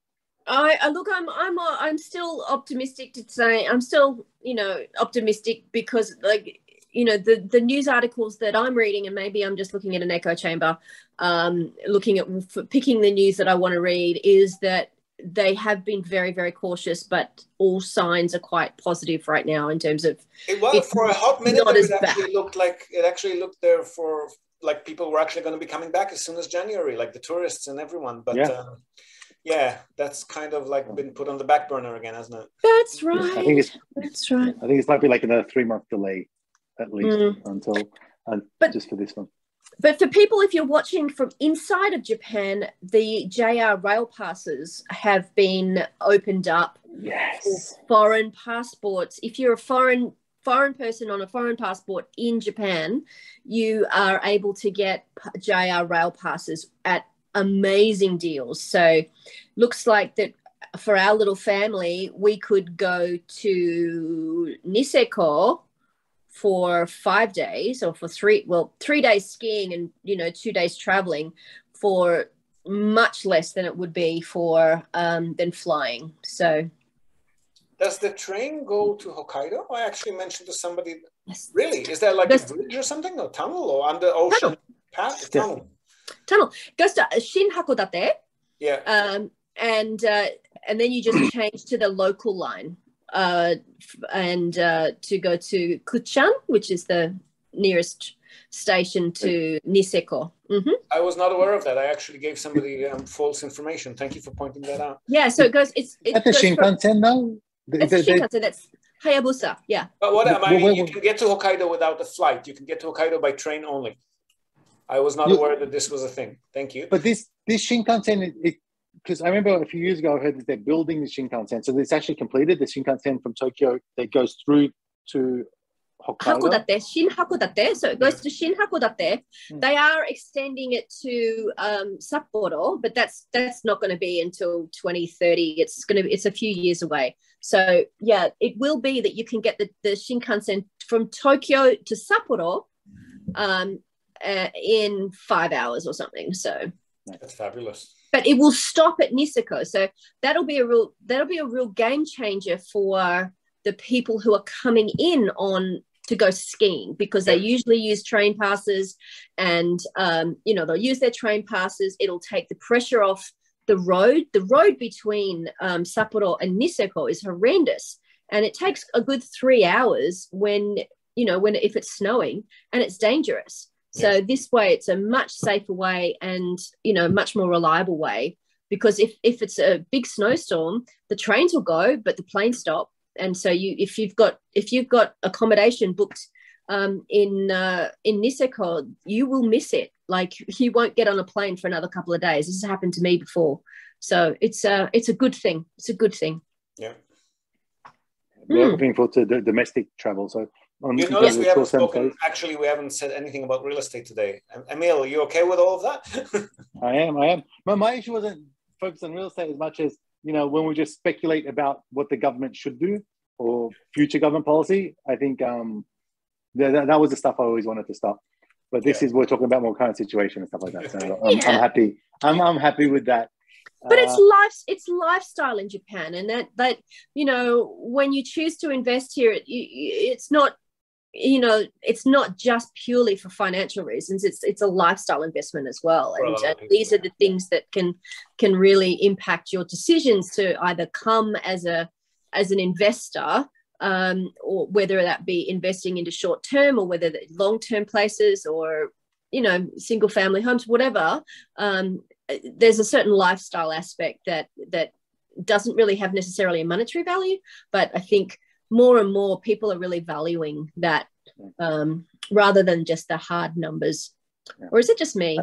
I, I look I'm I'm uh, I'm still optimistic to say I'm still you know optimistic because like you know the the news articles that I'm reading and maybe I'm just looking at an echo chamber um looking at picking the news that I want to read is that they have been very very cautious but all signs are quite positive right now in terms of it was for a hot minute it actually bad. looked like it actually looked there for like people were actually going to be coming back as soon as January, like the tourists and everyone. But yeah. Um, yeah, that's kind of like been put on the back burner again, hasn't it? That's right. I think it's that's right. I think it's might be like another three month delay at least mm. until uh, but, just for this one. But for people, if you're watching from inside of Japan, the JR rail passes have been opened up yes. for foreign passports. If you're a foreign foreign person on a foreign passport in Japan, you are able to get JR rail passes at amazing deals. So, looks like that for our little family, we could go to Niseko for five days or for three, well, three days skiing and, you know, two days traveling for much less than it would be for um, than flying. So does the train go to Hokkaido? I actually mentioned to somebody. Really? Is there like a bridge or something, or tunnel, or under ocean tunnel. path? Tunnel. Tunnel goes to Shin Hakodate. Yeah. Um, and uh, and then you just [CLEARS THROAT] change to the local line. uh, and uh, to go to Kutchan, which is the nearest station to Niseko. Mm-hmm. I was not aware of that. I actually gave somebody um, false information. Thank you for pointing that out. Yeah, so it goes. It's it at the Shinkansen now. It's the, Shinkansen. That's Hayabusa. Yeah. But what am I mean, you can get to Hokkaido without a flight. You can get to Hokkaido by train only. I was not you, aware that this was a thing. Thank you. But this this Shinkansen, because I remember a few years ago I heard that they're building the Shinkansen, so it's actually completed the Shinkansen from Tokyo that goes through to Hokkaido. Hakodate, Shin Hakodate. So it goes to Shin Hakodate. Mm. They are extending it to um, Sapporo, but that's that's not going to be until 2030. It's going to it's a few years away. So yeah, it will be that you can get the, the Shinkansen from Tokyo to Sapporo um, uh, in five hours or something. So that's fabulous. But it will stop at Niseko. So that'll be a real that'll be a real game changer for the people who are coming in on to go skiing because they usually use train passes and um, you know they'll use their train passes it'll take the pressure off the road the road between um, sapporo and niseko is horrendous and it takes a good three hours when you know when if it's snowing and it's dangerous so this way it's a much safer way and you know much more reliable way because if if it's a big snowstorm the trains will go but the planes stop and so you if you've got if you've got accommodation booked um, in uh, in Niseko, you will miss it. Like [LAUGHS] you won't get on a plane for another couple of days. This has happened to me before, so it's a uh, it's a good thing. It's a good thing. Yeah. We're mm. looking forward to the domestic travel. So on you notice we haven't spoken. Actually, we haven't said anything about real estate today. Emil, are you okay with all of that? [LAUGHS] I am. I am. My, my issue wasn't focused on real estate as much as you know, when we just speculate about what the government should do or future government policy, I think um, that, that was the stuff I always wanted to stop. But this yeah. is we're talking about more current situation and stuff like that. So I'm, yeah. I'm happy. I'm, I'm happy with that. But uh, it's life. It's lifestyle in Japan, and that that you know when you choose to invest here, it, it's not you know it's not just purely for financial reasons it's it's a lifestyle investment as well. And, and these are the things that can can really impact your decisions to either come as a as an investor um, or whether that be investing into short term or whether long term places or you know single family homes whatever um, there's a certain lifestyle aspect that that doesn't really have necessarily a monetary value. But i think more and more people are really valuing that um, rather than just the hard numbers. Yeah. Or is it just me?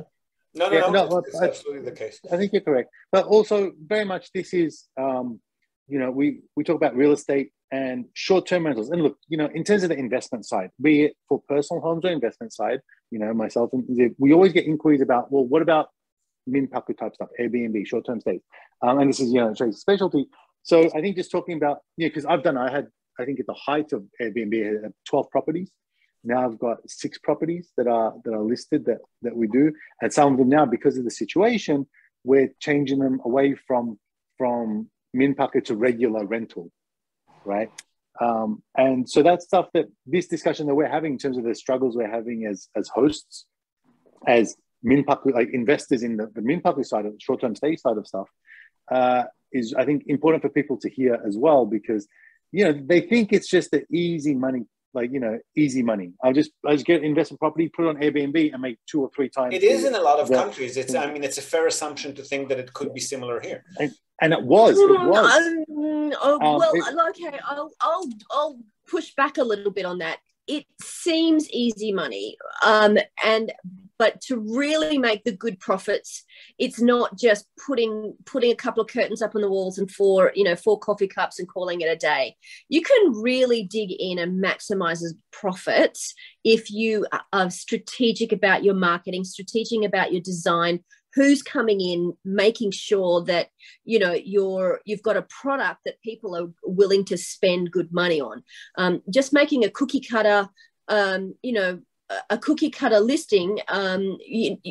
No, no, yeah, no, no it's, absolutely the case. I think you're correct. But also, very much, this is, um, you know, we, we talk about real estate and short-term rentals. And look, you know, in terms of the investment side, be it for personal homes or investment side, you know, myself and we always get inquiries about, well, what about minpaku type stuff, Airbnb, short-term stays? Um, and this is, you know, Tracy's specialty. So I think just talking about, yeah, because I've done, I had I think at the height of Airbnb, had 12 properties. Now I've got six properties that are that are listed that that we do, and some of them now because of the situation, we're changing them away from from min minpaku to regular rental, right? Um, and so that's stuff that this discussion that we're having in terms of the struggles we're having as as hosts, as minpaku like investors in the, the minpaku side of the short term stay side of stuff, uh, is I think important for people to hear as well because you know, they think it's just the easy money, like you know, easy money. I'll just I just get investment property, put it on Airbnb, and make two or three times. It is in a lot of that. countries. It's I mean, it's a fair assumption to think that it could be similar here. And, and it was. It was. Um, oh, um, well, it, okay, I'll I'll I'll push back a little bit on that. It seems easy money, um, and but to really make the good profits it's not just putting putting a couple of curtains up on the walls and four you know four coffee cups and calling it a day. You can really dig in and maximize profits if you are strategic about your marketing strategic about your design who's coming in making sure that you know you're you've got a product that people are willing to spend good money on. Um, just making a cookie cutter um, you know a cookie cutter listing um,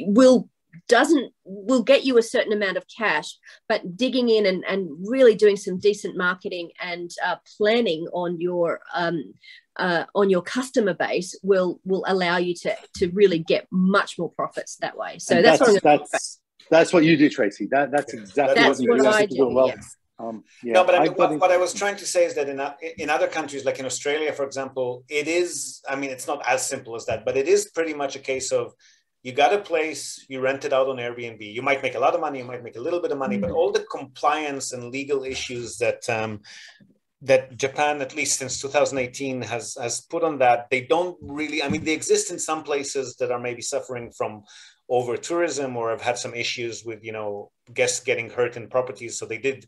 will doesn't will get you a certain amount of cash but digging in and, and really doing some decent marketing and uh, planning on your um, uh, on your customer base will will allow you to to really get much more profits that way. So that's, that's what that's, that's what you do tracy. That that's exactly that's what, what i do well. yes Um, yeah, no, but I mean, what, what, I was trying to say is that in, in other countries, like in Australia, for example, it is, I mean, it's not as simple as that, but it is pretty much a case of you got a place, you rent it out on Airbnb. You might make a lot of money, you might make a little bit of money, mm-hmm. but all the compliance and legal issues that um, that Japan, at least since 2018, has has put on that, they don't really. I mean, they exist in some places that are maybe suffering from over tourism or have had some issues with you know guests getting hurt in properties. So they did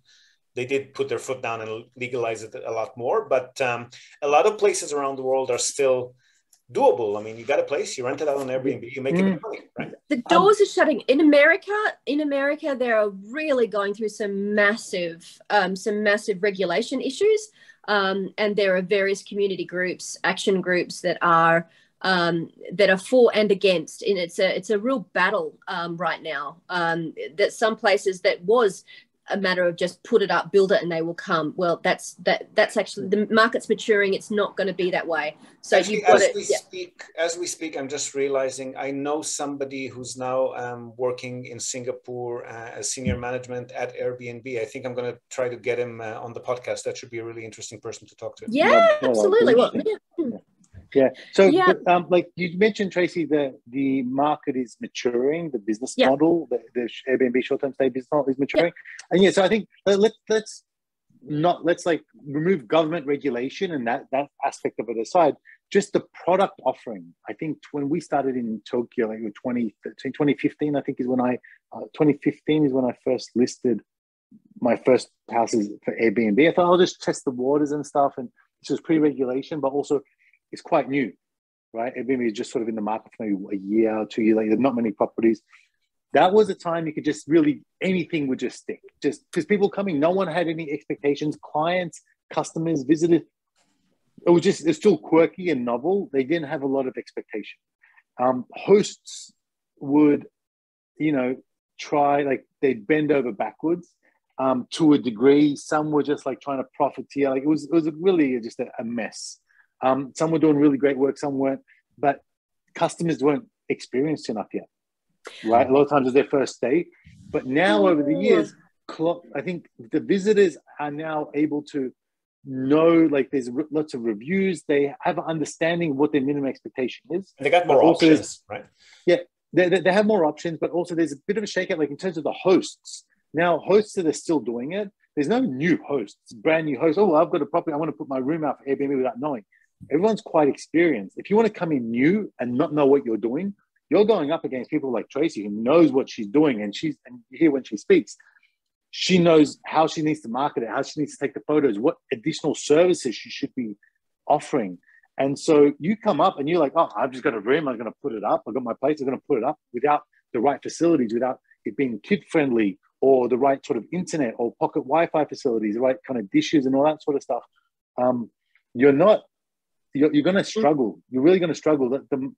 they did put their foot down and legalize it a lot more. But um, a lot of places around the world are still doable. I mean, you got a place, you rent it out on Airbnb, you make mm. money, right? The doors um, are shutting in America. In America, they're really going through some massive, um, some massive regulation issues, um, and there are various community groups, action groups that are um, that are for and against. And it's a it's a real battle um, right now. Um, that some places that was a matter of just put it up, build it, and they will come. Well, that's that. That's actually the market's maturing. It's not going to be that way. So actually, as it, we yeah. speak, as we speak, I'm just realizing I know somebody who's now um, working in Singapore uh, as senior management at Airbnb. I think I'm going to try to get him uh, on the podcast. That should be a really interesting person to talk to. Yeah, absolutely. Well, yeah. Yeah. So, yeah. um, like you mentioned, Tracy, the the market is maturing. The business yeah. model, the, the Airbnb short term stay business model is maturing, yeah. and yeah. So I think let, let let's not let's like remove government regulation and that that aspect of it aside. Just the product offering. I think when we started in Tokyo, like 2013, 2015, I think is when I uh, 2015 is when I first listed my first houses for Airbnb. I thought I'll just test the waters and stuff, and this was pre-regulation, but also it's quite new, right? Airbnb is just sort of in the market for maybe a year or two years. Like there's not many properties. That was a time you could just really anything would just stick, just because people coming, no one had any expectations. Clients, customers, visitors. It was just it's still quirky and novel. They didn't have a lot of expectation. Um, hosts would, you know, try like they'd bend over backwards um, to a degree. Some were just like trying to profiteer. Like it was, it was really just a, a mess. Um, some were doing really great work, some weren't, but customers weren't experienced enough yet, right? A lot of times it's their first day. But now over the years, I think the visitors are now able to know, like there's lots of reviews. They have an understanding of what their minimum expectation is. And they got more options, right? Yeah, they, they have more options, but also there's a bit of a shakeout, like in terms of the hosts. Now, hosts that are still doing it, there's no new hosts, brand new hosts. Oh, well, I've got a property. I want to put my room out for Airbnb without knowing everyone's quite experienced. If you want to come in new and not know what you're doing, you're going up against people like Tracy who knows what she's doing and she's and you hear when she speaks, she knows how she needs to market it, how she needs to take the photos, what additional services she should be offering. And so you come up and you're like, oh, I've just got a room, I'm gonna put it up, I've got my place, I'm gonna put it up without the right facilities, without it being kid friendly or the right sort of internet or pocket Wi-Fi facilities, the right kind of dishes and all that sort of stuff. Um, you're not you're, you're going to struggle. You're really going to struggle. The, the,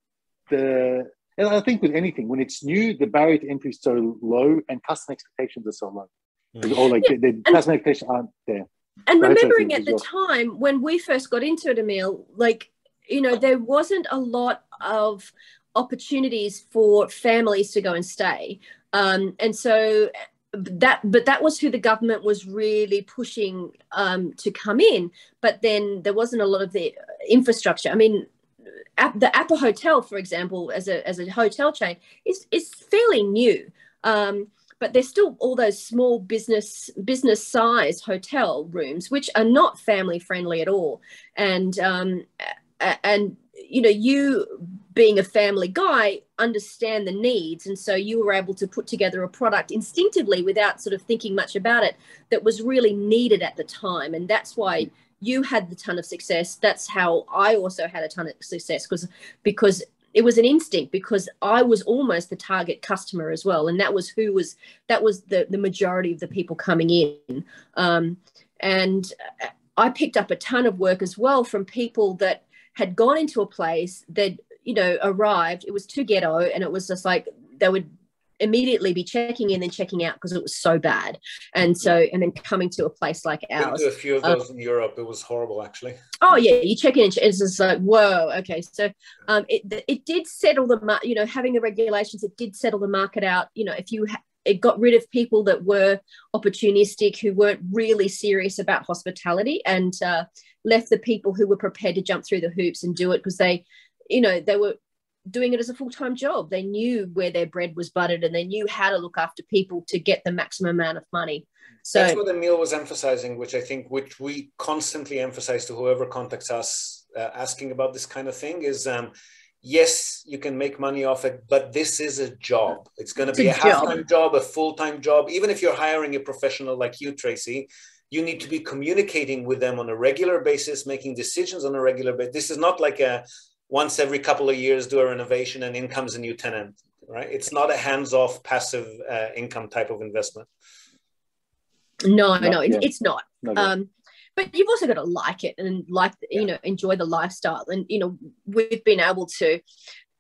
the, and I think with anything, when it's new, the barrier to entry is so low and customer expectations are so low. Mm. Or like yeah. the, the customer expectations aren't there. And remembering at the well. time when we first got into it, Emil, like, you know, there wasn't a lot of opportunities for families to go and stay. Um, and so that but that was who the government was really pushing um, to come in but then there wasn't a lot of the infrastructure i mean the APA Hotel, for example, as a as a hotel chain, is is fairly new. Um, but there's still all those small business business size hotel rooms, which are not family friendly at all. And um, and you know, you being a family guy understand the needs. And so you were able to put together a product instinctively without sort of thinking much about it that was really needed at the time. And that's why you had the ton of success. That's how i also had a ton of success because because it was an instinct because i was almost the target customer as well. And that was who was that was the the majority of the people coming in. Um, and i picked up a ton of work as well from people that had gone into a place that you know arrived it was too ghetto and it was just like they would immediately be checking in and checking out because it was so bad. And so and then coming to a place like ours a few of um, those um, in europe. It was horrible actually. Oh yeah you check in and it's just like whoa okay. So um it, it did settle the you know having the regulations it did settle the market out. You know if you ha- it got rid of people that were opportunistic, who weren't really serious about hospitality, and uh, left the people who were prepared to jump through the hoops and do it because they, you know, they were doing it as a full-time job. They knew where their bread was buttered and they knew how to look after people to get the maximum amount of money. So that's what Emil was emphasizing, which I think, which we constantly emphasize to whoever contacts us uh, asking about this kind of thing is, um, yes, you can make money off it, but this is a job. It's going to be a, a half-time job, a full-time job. Even if you're hiring a professional like you, Tracy, you need to be communicating with them on a regular basis, making decisions on a regular basis. This is not like a once every couple of years do a renovation and in comes a new tenant, right? It's not a hands-off passive uh, income type of investment. No, not, no, yeah. it's not. Um, but you've also got to like it and like you know enjoy the lifestyle. And you know we've been able to,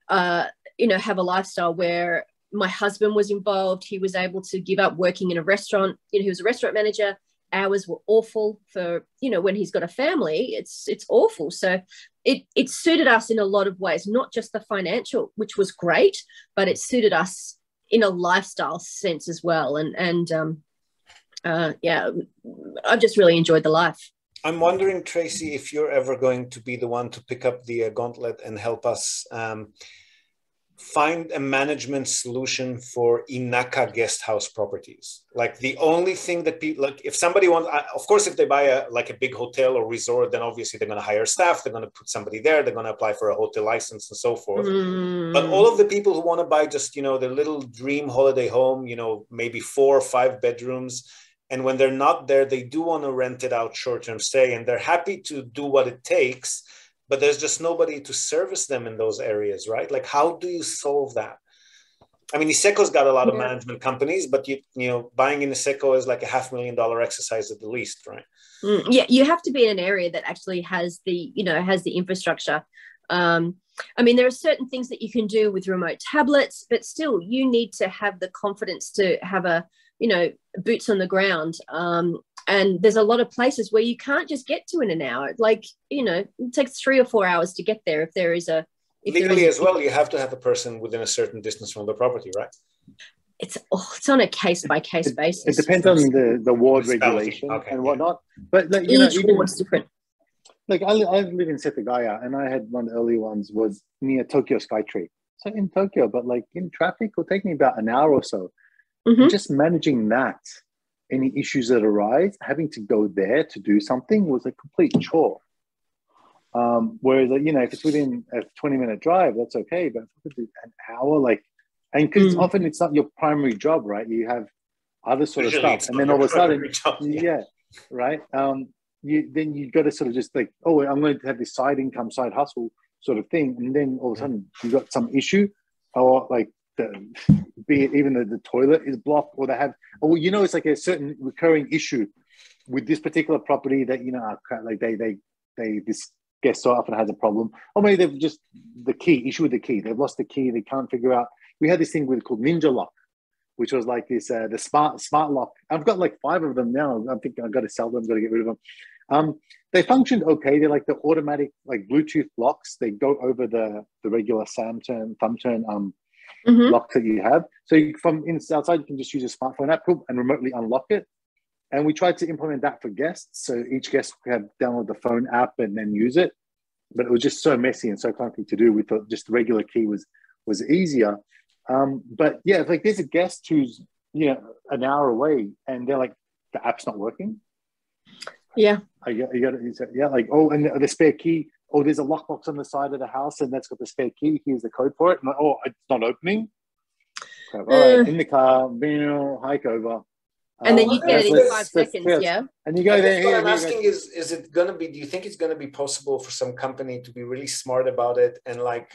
uh, you know, have a lifestyle where my husband was involved. He was able to give up working in a restaurant. You know, he was a restaurant manager. Hours were awful for you know when he's got a family. It's it's awful. So it it suited us in a lot of ways, not just the financial, which was great, but it suited us in a lifestyle sense as well. And and um, uh, yeah, I've just really enjoyed the life. I'm wondering, Tracy, if you're ever going to be the one to pick up the uh, gauntlet and help us um, find a management solution for Inaka guest house properties. Like the only thing that people like, if somebody wants, of course, if they buy a like a big hotel or resort, then obviously they're going to hire staff. They're going to put somebody there. They're going to apply for a hotel license and so forth. Mm. But all of the people who want to buy just you know their little dream holiday home, you know, maybe four or five bedrooms and when they're not there they do want to rent it out short-term stay and they're happy to do what it takes but there's just nobody to service them in those areas right? Like how do you solve that? I mean Niseko's got a lot of yeah. management companies but you you know buying in Niseko is like a half million dollar exercise at the least right? Mm, yeah you have to be in an area that actually has the you know has the infrastructure. Um, I mean, there are certain things that you can do with remote tablets, but still, you need to have the confidence to have a you know boots on the ground. Um, and there's a lot of places where you can't just get to in an hour like you know it takes three or four hours to get there if there is a legally as well you have to have a person within a certain distance from the property right it's oh, it's on a case by case basis. It depends on the the ward regulation okay, and whatnot. But like, you each know, different. Like I, I live in Setagaya, and I had one of the early ones was near Tokyo Skytree. So in Tokyo, but like in traffic, will take me about an hour or so. Mm-hmm. Just managing that, any issues that arise, having to go there to do something was a complete chore. Um, whereas, you know, if it's within a 20 minute drive, that's okay. But if it's an hour, like, and because mm. often it's not your primary job, right? You have other sort Usually of stuff. And then all of a sudden, job, yeah. yeah, right. Um, you then you've got to sort of just like, oh, I'm going to have this side income, side hustle sort of thing. And then all of a sudden you've got some issue or like the, be it even the, the toilet is blocked or they have, or you know, it's like a certain recurring issue with this particular property that, you know, like they, they, they, this guest so often has a problem. Or maybe they've just the key, issue with the key. They've lost the key. They can't figure out. We had this thing with called Ninja Lock, which was like this, uh, the smart, smart lock. I've got like five of them now. I think I've got to sell them, got to get rid of them. Um, they functioned okay. They're like the automatic, like Bluetooth locks. They go over the the regular Sam turn, thumb turn um, mm-hmm. lock that you have. So you, from outside, you can just use a smartphone app and remotely unlock it. And we tried to implement that for guests. So each guest could have download the phone app and then use it. But it was just so messy and so clunky to do. We thought just the regular key was was easier. Um, but yeah, like there's a guest who's you know an hour away and they're like the app's not working. Yeah. I got, yeah, like oh, and the, the spare key oh, there's a lockbox on the side of the house and that's got the spare key. Here's the code for it. Like, oh, it's not opening. All right, uh, in the car, hike over. And then you get it in five seconds, yeah. And you go there. What I'm asking is, is it going to be? Do you think it's going to be possible for some company to be really smart about it and like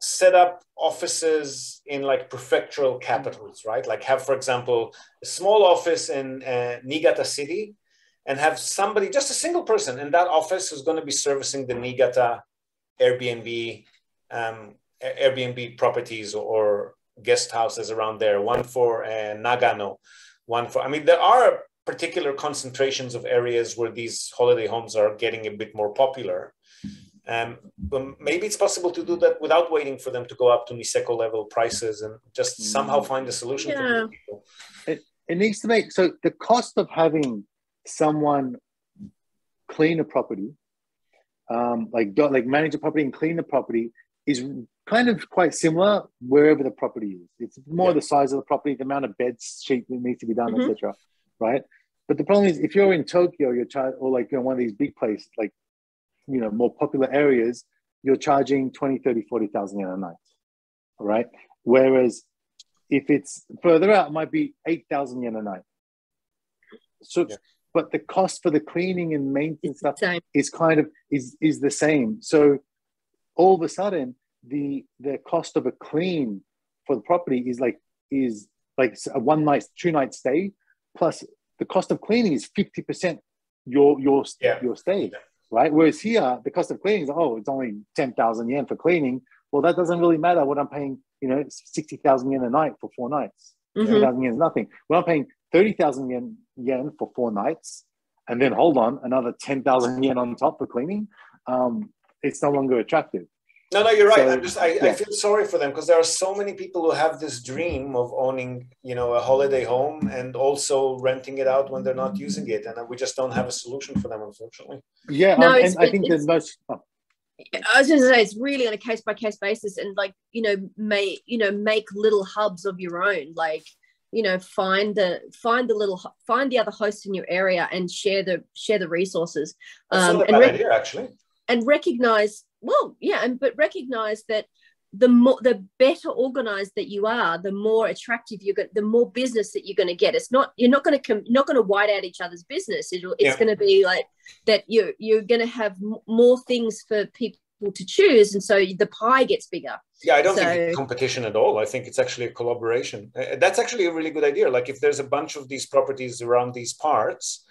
set up offices in like prefectural capitals, right? Like have, for example, a small office in uh, Niigata City, and have somebody, just a single person in that office who's going to be servicing the Niigata Airbnb, um, Airbnb properties or guest houses around there. One for uh, Nagano, one for. I mean, there are particular concentrations of areas where these holiday homes are getting a bit more popular. Um, but maybe it's possible to do that without waiting for them to go up to Niseko level prices and just somehow mm. find a solution yeah. for people. It, it needs to make so the cost of having someone clean a property, um, like like manage a property and clean the property, is kind of quite similar wherever the property is. It's more yeah. the size of the property, the amount of beds sheet that needs to be done, mm-hmm. etc. Right. But the problem is, if you're in Tokyo, you're char- or like you know, one of these big places, like you know, more popular areas, you're charging 20, 30, 40,000 yen a night. All right. Whereas if it's further out, it might be 8,000 yen a night. So, yeah. But the cost for the cleaning and maintenance stuff is kind of is is the same. So all of a sudden, the the cost of a clean for the property is like is like a one night, two night stay, plus the cost of cleaning is 50% your your yeah. your stay. Yeah right? Whereas here, the cost of cleaning is, oh, it's only 10,000 yen for cleaning. Well, that doesn't really matter what I'm paying, you know, 60,000 yen a night for four nights. Mm-hmm. 10,000 yen is nothing. When I'm paying 30,000 yen, yen for four nights, and then hold on, another 10,000 yen on top for cleaning, um, it's no longer attractive. No, no, you're right. So, I'm just I, yeah. I feel sorry for them because there are so many people who have this dream of owning, you know, a holiday home and also renting it out when they're not using it, and we just don't have a solution for them, unfortunately. Yeah, no, um, and I think there's most. Oh. I was going to say it's really on a case by case basis, and like you know, may you know, make little hubs of your own, like you know, find the find the little find the other hosts in your area and share the share the resources. Um, not a bad idea, actually. And recognize well yeah and but recognize that the more the better organized that you are the more attractive you're going the more business that you're going to get it's not you're not going to com- not going to white out each other's business It'll, it's yeah. going to be like that you're you're going to have m- more things for people to choose and so the pie gets bigger. Yeah i don't so, think it's competition at all. I think it's actually a collaboration. Uh, that's actually a really good idea. Like if there's a bunch of these properties around these parts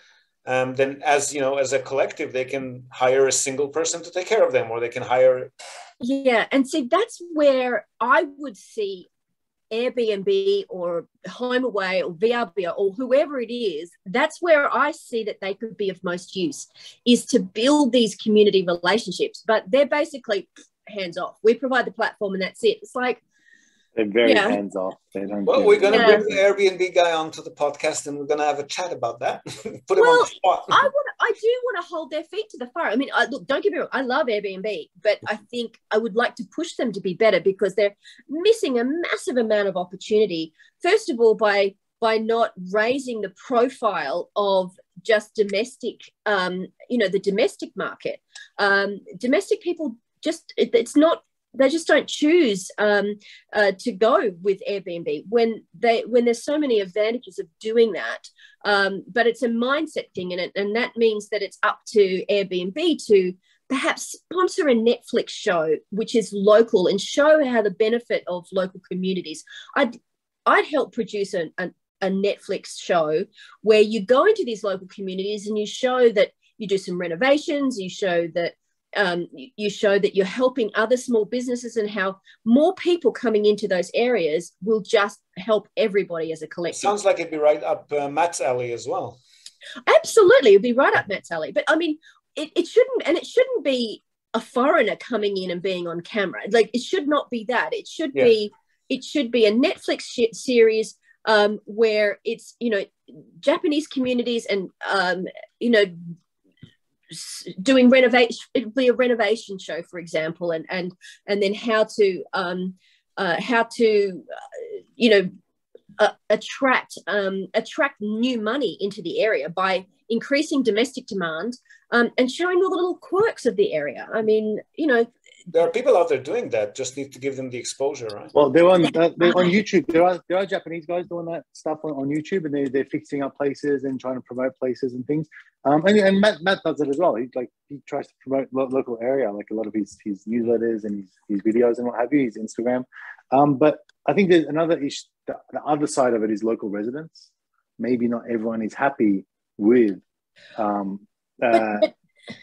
um, then as you know as a collective they can hire a single person to take care of them or they can hire yeah and see that's where i would see airbnb or Home Away or vrbo or whoever it is that's where i see that they could be of most use is to build these community relationships. But they're basically hands off. We provide the platform and that's it. It's like they're very yeah. hands off. They don't. Well, we're going to yeah. bring the Airbnb guy onto the podcast, and we're going to have a chat about that. [LAUGHS] Put well, him on the spot. I want. I do want to hold their feet to the fire. I mean, I, look, don't get me wrong. I love Airbnb, but I think I would like to push them to be better because they're missing a massive amount of opportunity. First of all, by by not raising the profile of just domestic, um, you know, the domestic market. Um, domestic people just it, it's not they just don't choose um, uh, to go with Airbnb when they when there's so many advantages of doing that. Um, but it's a mindset thing, and it and that means that it's up to Airbnb to perhaps sponsor a Netflix show which is local and show how the benefit of local communities. I'd I'd help produce a, Netflix show where you go into these local communities and you show that you do some renovations, you show that um, you show that you're helping other small businesses and how more people coming into those areas will just help everybody as a collective. Sounds like it'd be right up uh, Matt's alley as well. Absolutely, it'd be right up Matt's alley. But I mean, it, it shouldn't, and it shouldn't be a foreigner coming in and being on camera. Like it should not be that. It should yeah. be, it should be a Netflix series um, where it's you know Japanese communities and um, you know doing renovation it'll be a renovation show for example and and and then how to um uh, how to uh, you know uh, attract um, attract new money into the area by increasing domestic demand um, and showing all the little quirks of the area. I mean, you know, there are people out there doing that. Just need to give them the exposure, right? Well, they're on uh, they're on YouTube. There are there are Japanese guys doing that stuff on, on YouTube, and they they're fixing up places and trying to promote places and things. Um, and, and Matt, Matt does it as well. He like he tries to promote lo- local area, like a lot of his his newsletters and his, his videos and what have you, his Instagram. Um, but I think there's another issue. The, the other side of it is local residents. Maybe not everyone is happy with um, uh,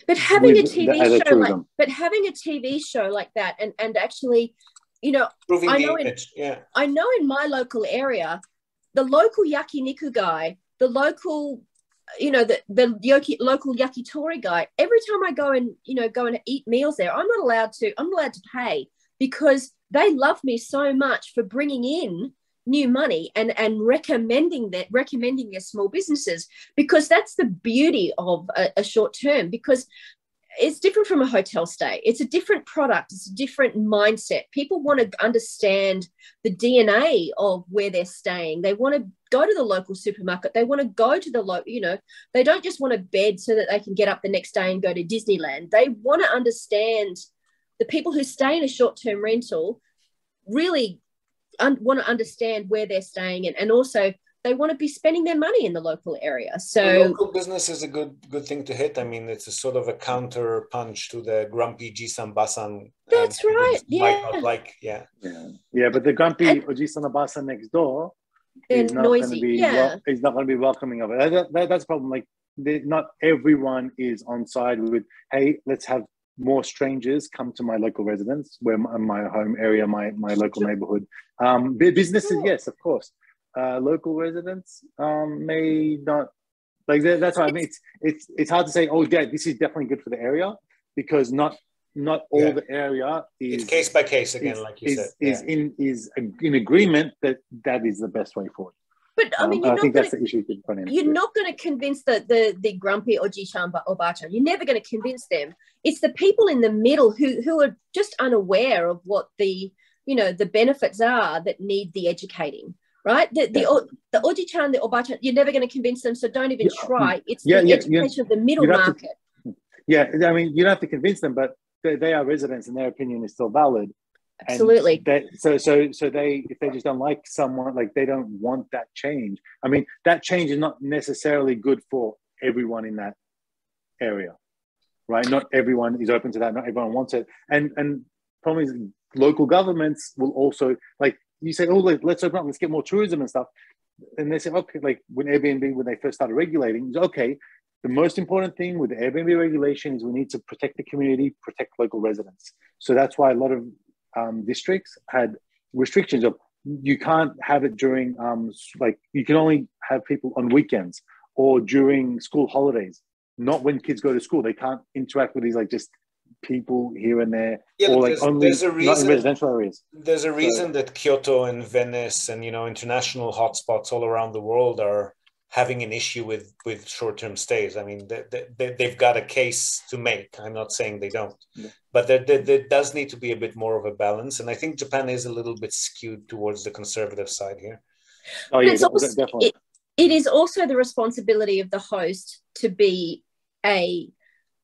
but having a TV show like, but having a TV show like that, and and actually, you know, Proving I know in, yeah. I know in my local area, the local yakiniku guy, the local you know the the yoki, local yakitori guy every time i go and you know go and eat meals there i'm not allowed to i'm allowed to pay because they love me so much for bringing in new money and and recommending that recommending their small businesses because that's the beauty of a, a short term because it's different from a hotel stay. It's a different product. It's a different mindset. People want to understand the DNA of where they're staying. They want to go to the local supermarket. They want to go to the local, you know, they don't just want a bed so that they can get up the next day and go to Disneyland. They want to understand the people who stay in a short term rental really un- want to understand where they're staying and, and also they want to be spending their money in the local area. So local business is a good good thing to hit. I mean, it's a sort of a counter punch to the grumpy Jisan Basan. That's right. Yeah. like yeah. yeah. Yeah, but the grumpy and, Jisan Basan next door is not going to be yeah. well, is not going to be welcoming of it. That, that, that's the problem. Like, not everyone is on side with, hey, let's have more strangers come to my local residence, where my, my home area, my my local neighborhood. Um, businesses, sure. yes, of course uh, local residents um, may not like that, that's why I mean it's it's it's hard to say oh yeah this is definitely good for the area because not not all yeah. the area is it's case by case again is, like you is, said is yeah. in is in agreement that that is the best way forward. But I mean, um, I think gonna, that's the issue. You're not going to convince the the the grumpy or Jishamba or Bachan. You're never going to convince them. It's the people in the middle who who are just unaware of what the you know the benefits are that need the educating right? The the, yeah. the Oji-chan, the Oba-chan, you're never going to convince them, so don't even try. It's yeah, the yeah, education of the middle market. To, yeah, I mean, you don't have to convince them, but they, they are residents and their opinion is still valid. Absolutely. They, so, so, so they, if they just don't like someone, like they don't want that change. I mean, that change is not necessarily good for everyone in that area, right? Not everyone is open to that. Not everyone wants it. And and problem is, local governments will also like you say, oh, let's open up, let's get more tourism and stuff. And they say, okay, like when Airbnb, when they first started regulating, okay, the most important thing with Airbnb regulation is we need to protect the community, protect local residents. So that's why a lot of um, districts had restrictions of you can't have it during um, like you can only have people on weekends or during school holidays, not when kids go to school. They can't interact with these like just people here and there, yeah, or like there's, only there's a reason, residential areas. There's a reason so, that Kyoto and Venice and you know international hotspots all around the world are having an issue with with short-term stays. I mean, they, they, they've got a case to make. I'm not saying they don't, yeah. but there, there, there does need to be a bit more of a balance, and I think Japan is a little bit skewed towards the conservative side here. Oh yeah, also, definitely. It, it is also the responsibility of the host to be a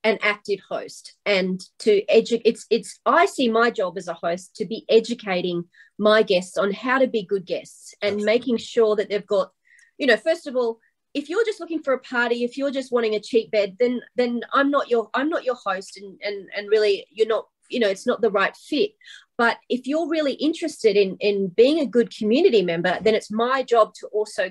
an active host and to educate it's it's i see my job as a host to be educating my guests on how to be good guests and making sure that they've got you know first of all if you're just looking for a party if you're just wanting a cheap bed then then i'm not your i'm not your host and and and really you're not you know it's not the right fit. But if you're really interested in in being a good community member then it's my job to also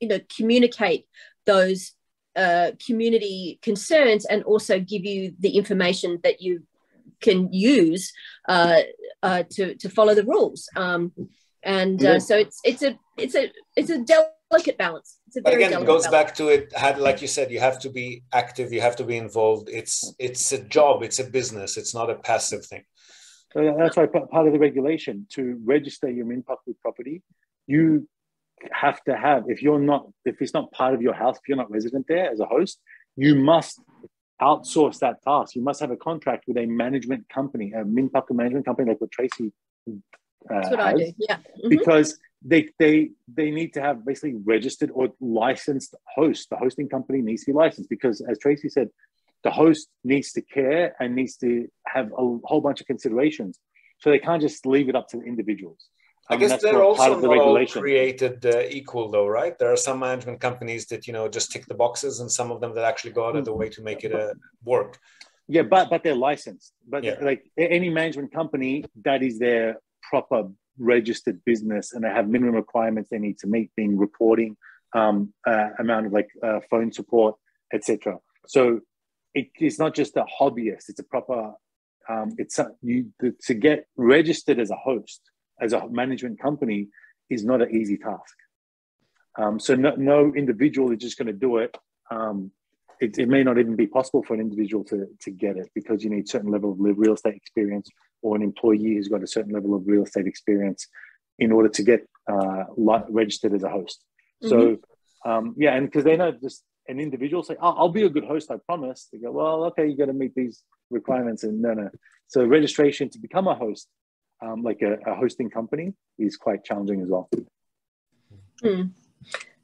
you know communicate those uh, community concerns and also give you the information that you can use uh, uh, to, to follow the rules. Um, and uh, so it's it's a it's a it's a delicate balance. It's a but again, it goes balance. back to it. Had like you said, you have to be active. You have to be involved. It's it's a job. It's a business. It's not a passive thing. So that's why part of the regulation to register your Minpaku property, you have to have if you're not if it's not part of your house if you're not resident there as a host you must outsource that task. You must have a contract with a management company a minpaku management company like what tracy uh, that's what has, i do yeah. Mm-hmm. because they they they need to have basically registered or licensed host the hosting company needs to be licensed because as tracy said the host needs to care and needs to have a whole bunch of considerations. So they can't just leave it up to the individuals I, guess they're also the not all created uh, equal, though, right? There are some management companies that you know just tick the boxes, and some of them that actually go out of the way to make it uh, work. Yeah, but but they're licensed. But yeah. like any management company, that is their proper registered business, and they have minimum requirements they need to meet, being reporting, um, uh, amount of like uh, phone support, etc. So it is not just a hobbyist; it's a proper. Um, it's a, you to get registered as a host as a management company is not an easy task. Um, so no, no, individual is just going to do it um, it, it, may not even be possible for an individual to, to get it because you need a certain level of real estate experience or an employee who's got a certain level of real estate experience in order to get uh, registered as a host. Mm-hmm. So, um, yeah, and because they know just an individual say, oh, I'll be a good host, I promise. They go, well, okay, you got to meet these requirements. And no, no. So registration to become a host, um, like a, a, hosting company, is quite challenging as well. Hmm.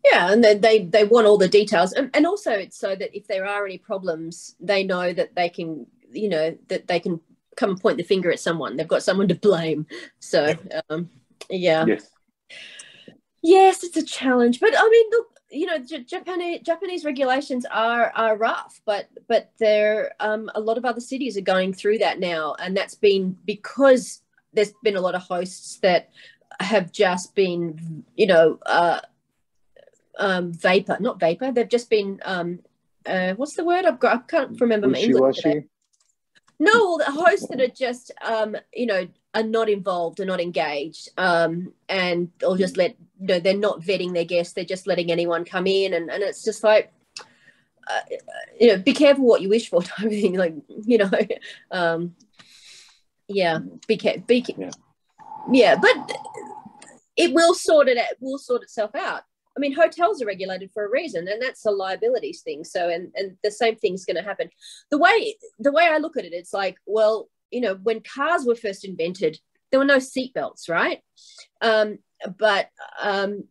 Yeah, and then they they want all the details, and, and also it's so that if there are any problems, they know that they can, you know, that they can come and point the finger at someone. They've got someone to blame. So, um, yeah. Yes. Yes, it's a challenge, but I mean, look, you know, J- Japanese Japanese regulations are are rough, but but there um, a lot of other cities are going through that now, and that's been because there's been a lot of hosts that have just been, you know, uh, um, vapor, not vapor. They've just been, um, uh, what's the word? I've got, I can't remember my English. No, all the hosts that are just, um, you know, are not involved, are not engaged, um, and or just let, you know, they're not vetting their guests. They're just letting anyone come in, and and it's just like, uh, you know, be careful what you wish for, [LAUGHS] type of thing. Like, you know, [LAUGHS] um, yeah, be careful. Be, yeah. yeah, but it will sort it out. Will sort itself out. I mean, hotels are regulated for a reason, and that's a liabilities thing. So, and and the same thing's going to happen. The way the way I look at it, it's like, well, you know, when cars were first invented, there were no seatbelts, right? Um, but um,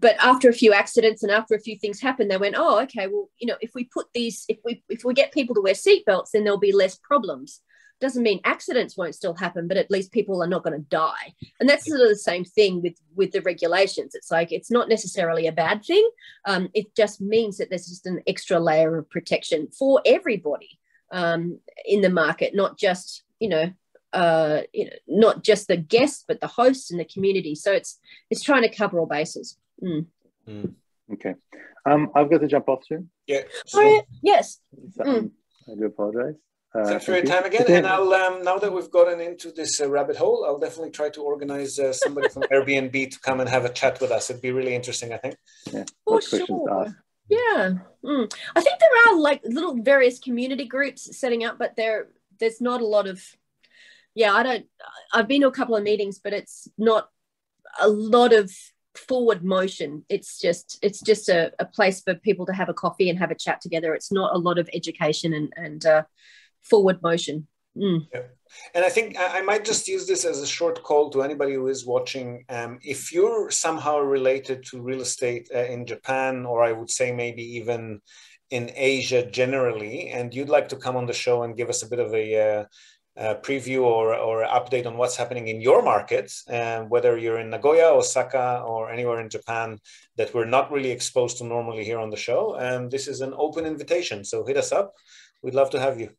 but after a few accidents and after a few things happened, they went, oh, okay, well, you know, if we put these, if we if we get people to wear seatbelts, then there'll be less problems doesn't mean accidents won't still happen but at least people are not going to die. And that's sort of the same thing with with the regulations. It's like it's not necessarily a bad thing. Um, it just means that there's just an extra layer of protection for everybody um, in the market not just you know uh, you know not just the guests but the hosts and the community. So it's it's trying to cover all bases. Mm. Mm. okay. Um, i've got to jump off soon. Yeah. So, oh, yes. Mm. i do apologize uh, Thanks for your time again. And I'll um, now that we've gotten into this uh, rabbit hole, I'll definitely try to organize uh, somebody from Airbnb to come and have a chat with us. It'd be really interesting, I think. Yeah. For sure. Yeah. Mm. I think there are like little various community groups setting up, but there there's not a lot of. Yeah, I don't. I've been to a couple of meetings, but it's not a lot of forward motion it's just it's just a, a place for people to have a coffee and have a chat together it's not a lot of education and and uh, forward motion. Mm. Yeah. And I think I might just use this as a short call to anybody who is watching. Um, if you're somehow related to real estate uh, in Japan, or I would say maybe even in Asia generally, and you'd like to come on the show and give us a bit of a, uh, a preview or, or update on what's happening in your markets, uh, whether you're in Nagoya, Osaka, or anywhere in Japan that we're not really exposed to normally here on the show, um, this is an open invitation. So hit us up. We'd love to have you.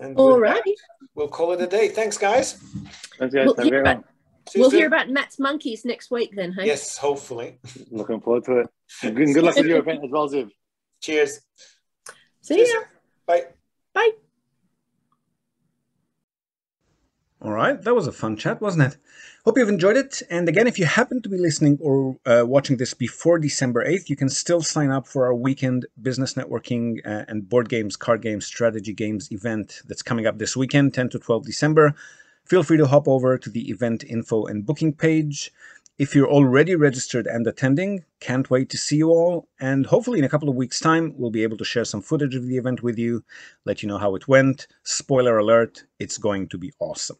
And All right. we'll call it a day. Thanks, guys. Thanks, guys. We'll, hear about, we'll hear about Matt's monkeys next week then, hey? Yes, hopefully. Looking forward to it. Good, good luck with your event as well, Ziv. Cheers. See Cheers. ya. Bye. Bye. All right, that was a fun chat, wasn't it? Hope you've enjoyed it. And again, if you happen to be listening or uh, watching this before December 8th, you can still sign up for our weekend business networking uh, and board games, card games, strategy games event that's coming up this weekend, 10 to 12 December. Feel free to hop over to the event info and booking page. If you're already registered and attending, can't wait to see you all. And hopefully, in a couple of weeks' time, we'll be able to share some footage of the event with you, let you know how it went. Spoiler alert, it's going to be awesome.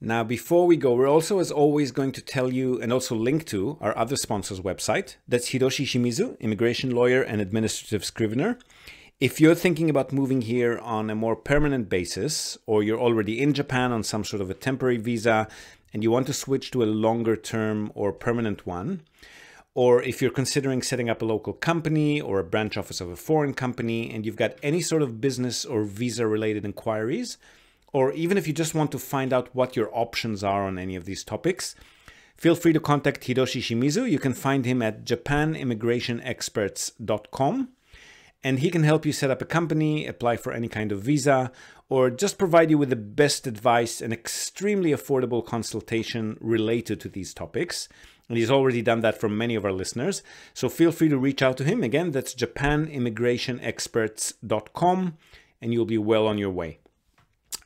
Now, before we go, we're also, as always, going to tell you and also link to our other sponsor's website. That's Hiroshi Shimizu, immigration lawyer and administrative scrivener. If you're thinking about moving here on a more permanent basis, or you're already in Japan on some sort of a temporary visa and you want to switch to a longer term or permanent one, or if you're considering setting up a local company or a branch office of a foreign company and you've got any sort of business or visa related inquiries, or even if you just want to find out what your options are on any of these topics, feel free to contact Hiroshi Shimizu. You can find him at japanimmigrationexperts.com. and he can help you set up a company, apply for any kind of visa, or just provide you with the best advice and extremely affordable consultation related to these topics. And he's already done that for many of our listeners. So feel free to reach out to him. Again, that's japanimmigrationexperts.com, and you'll be well on your way.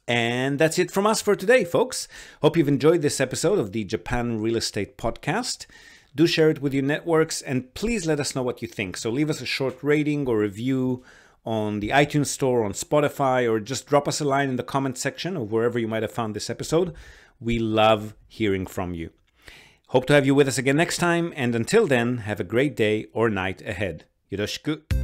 And that's it from us for today, folks. Hope you've enjoyed this episode of the Japan Real Estate Podcast. Do share it with your networks and please let us know what you think. So leave us a short rating or review on the iTunes Store, on Spotify, or just drop us a line in the comment section or wherever you might have found this episode. We love hearing from you. Hope to have you with us again next time, and until then, have a great day or night ahead. Yoroshiku.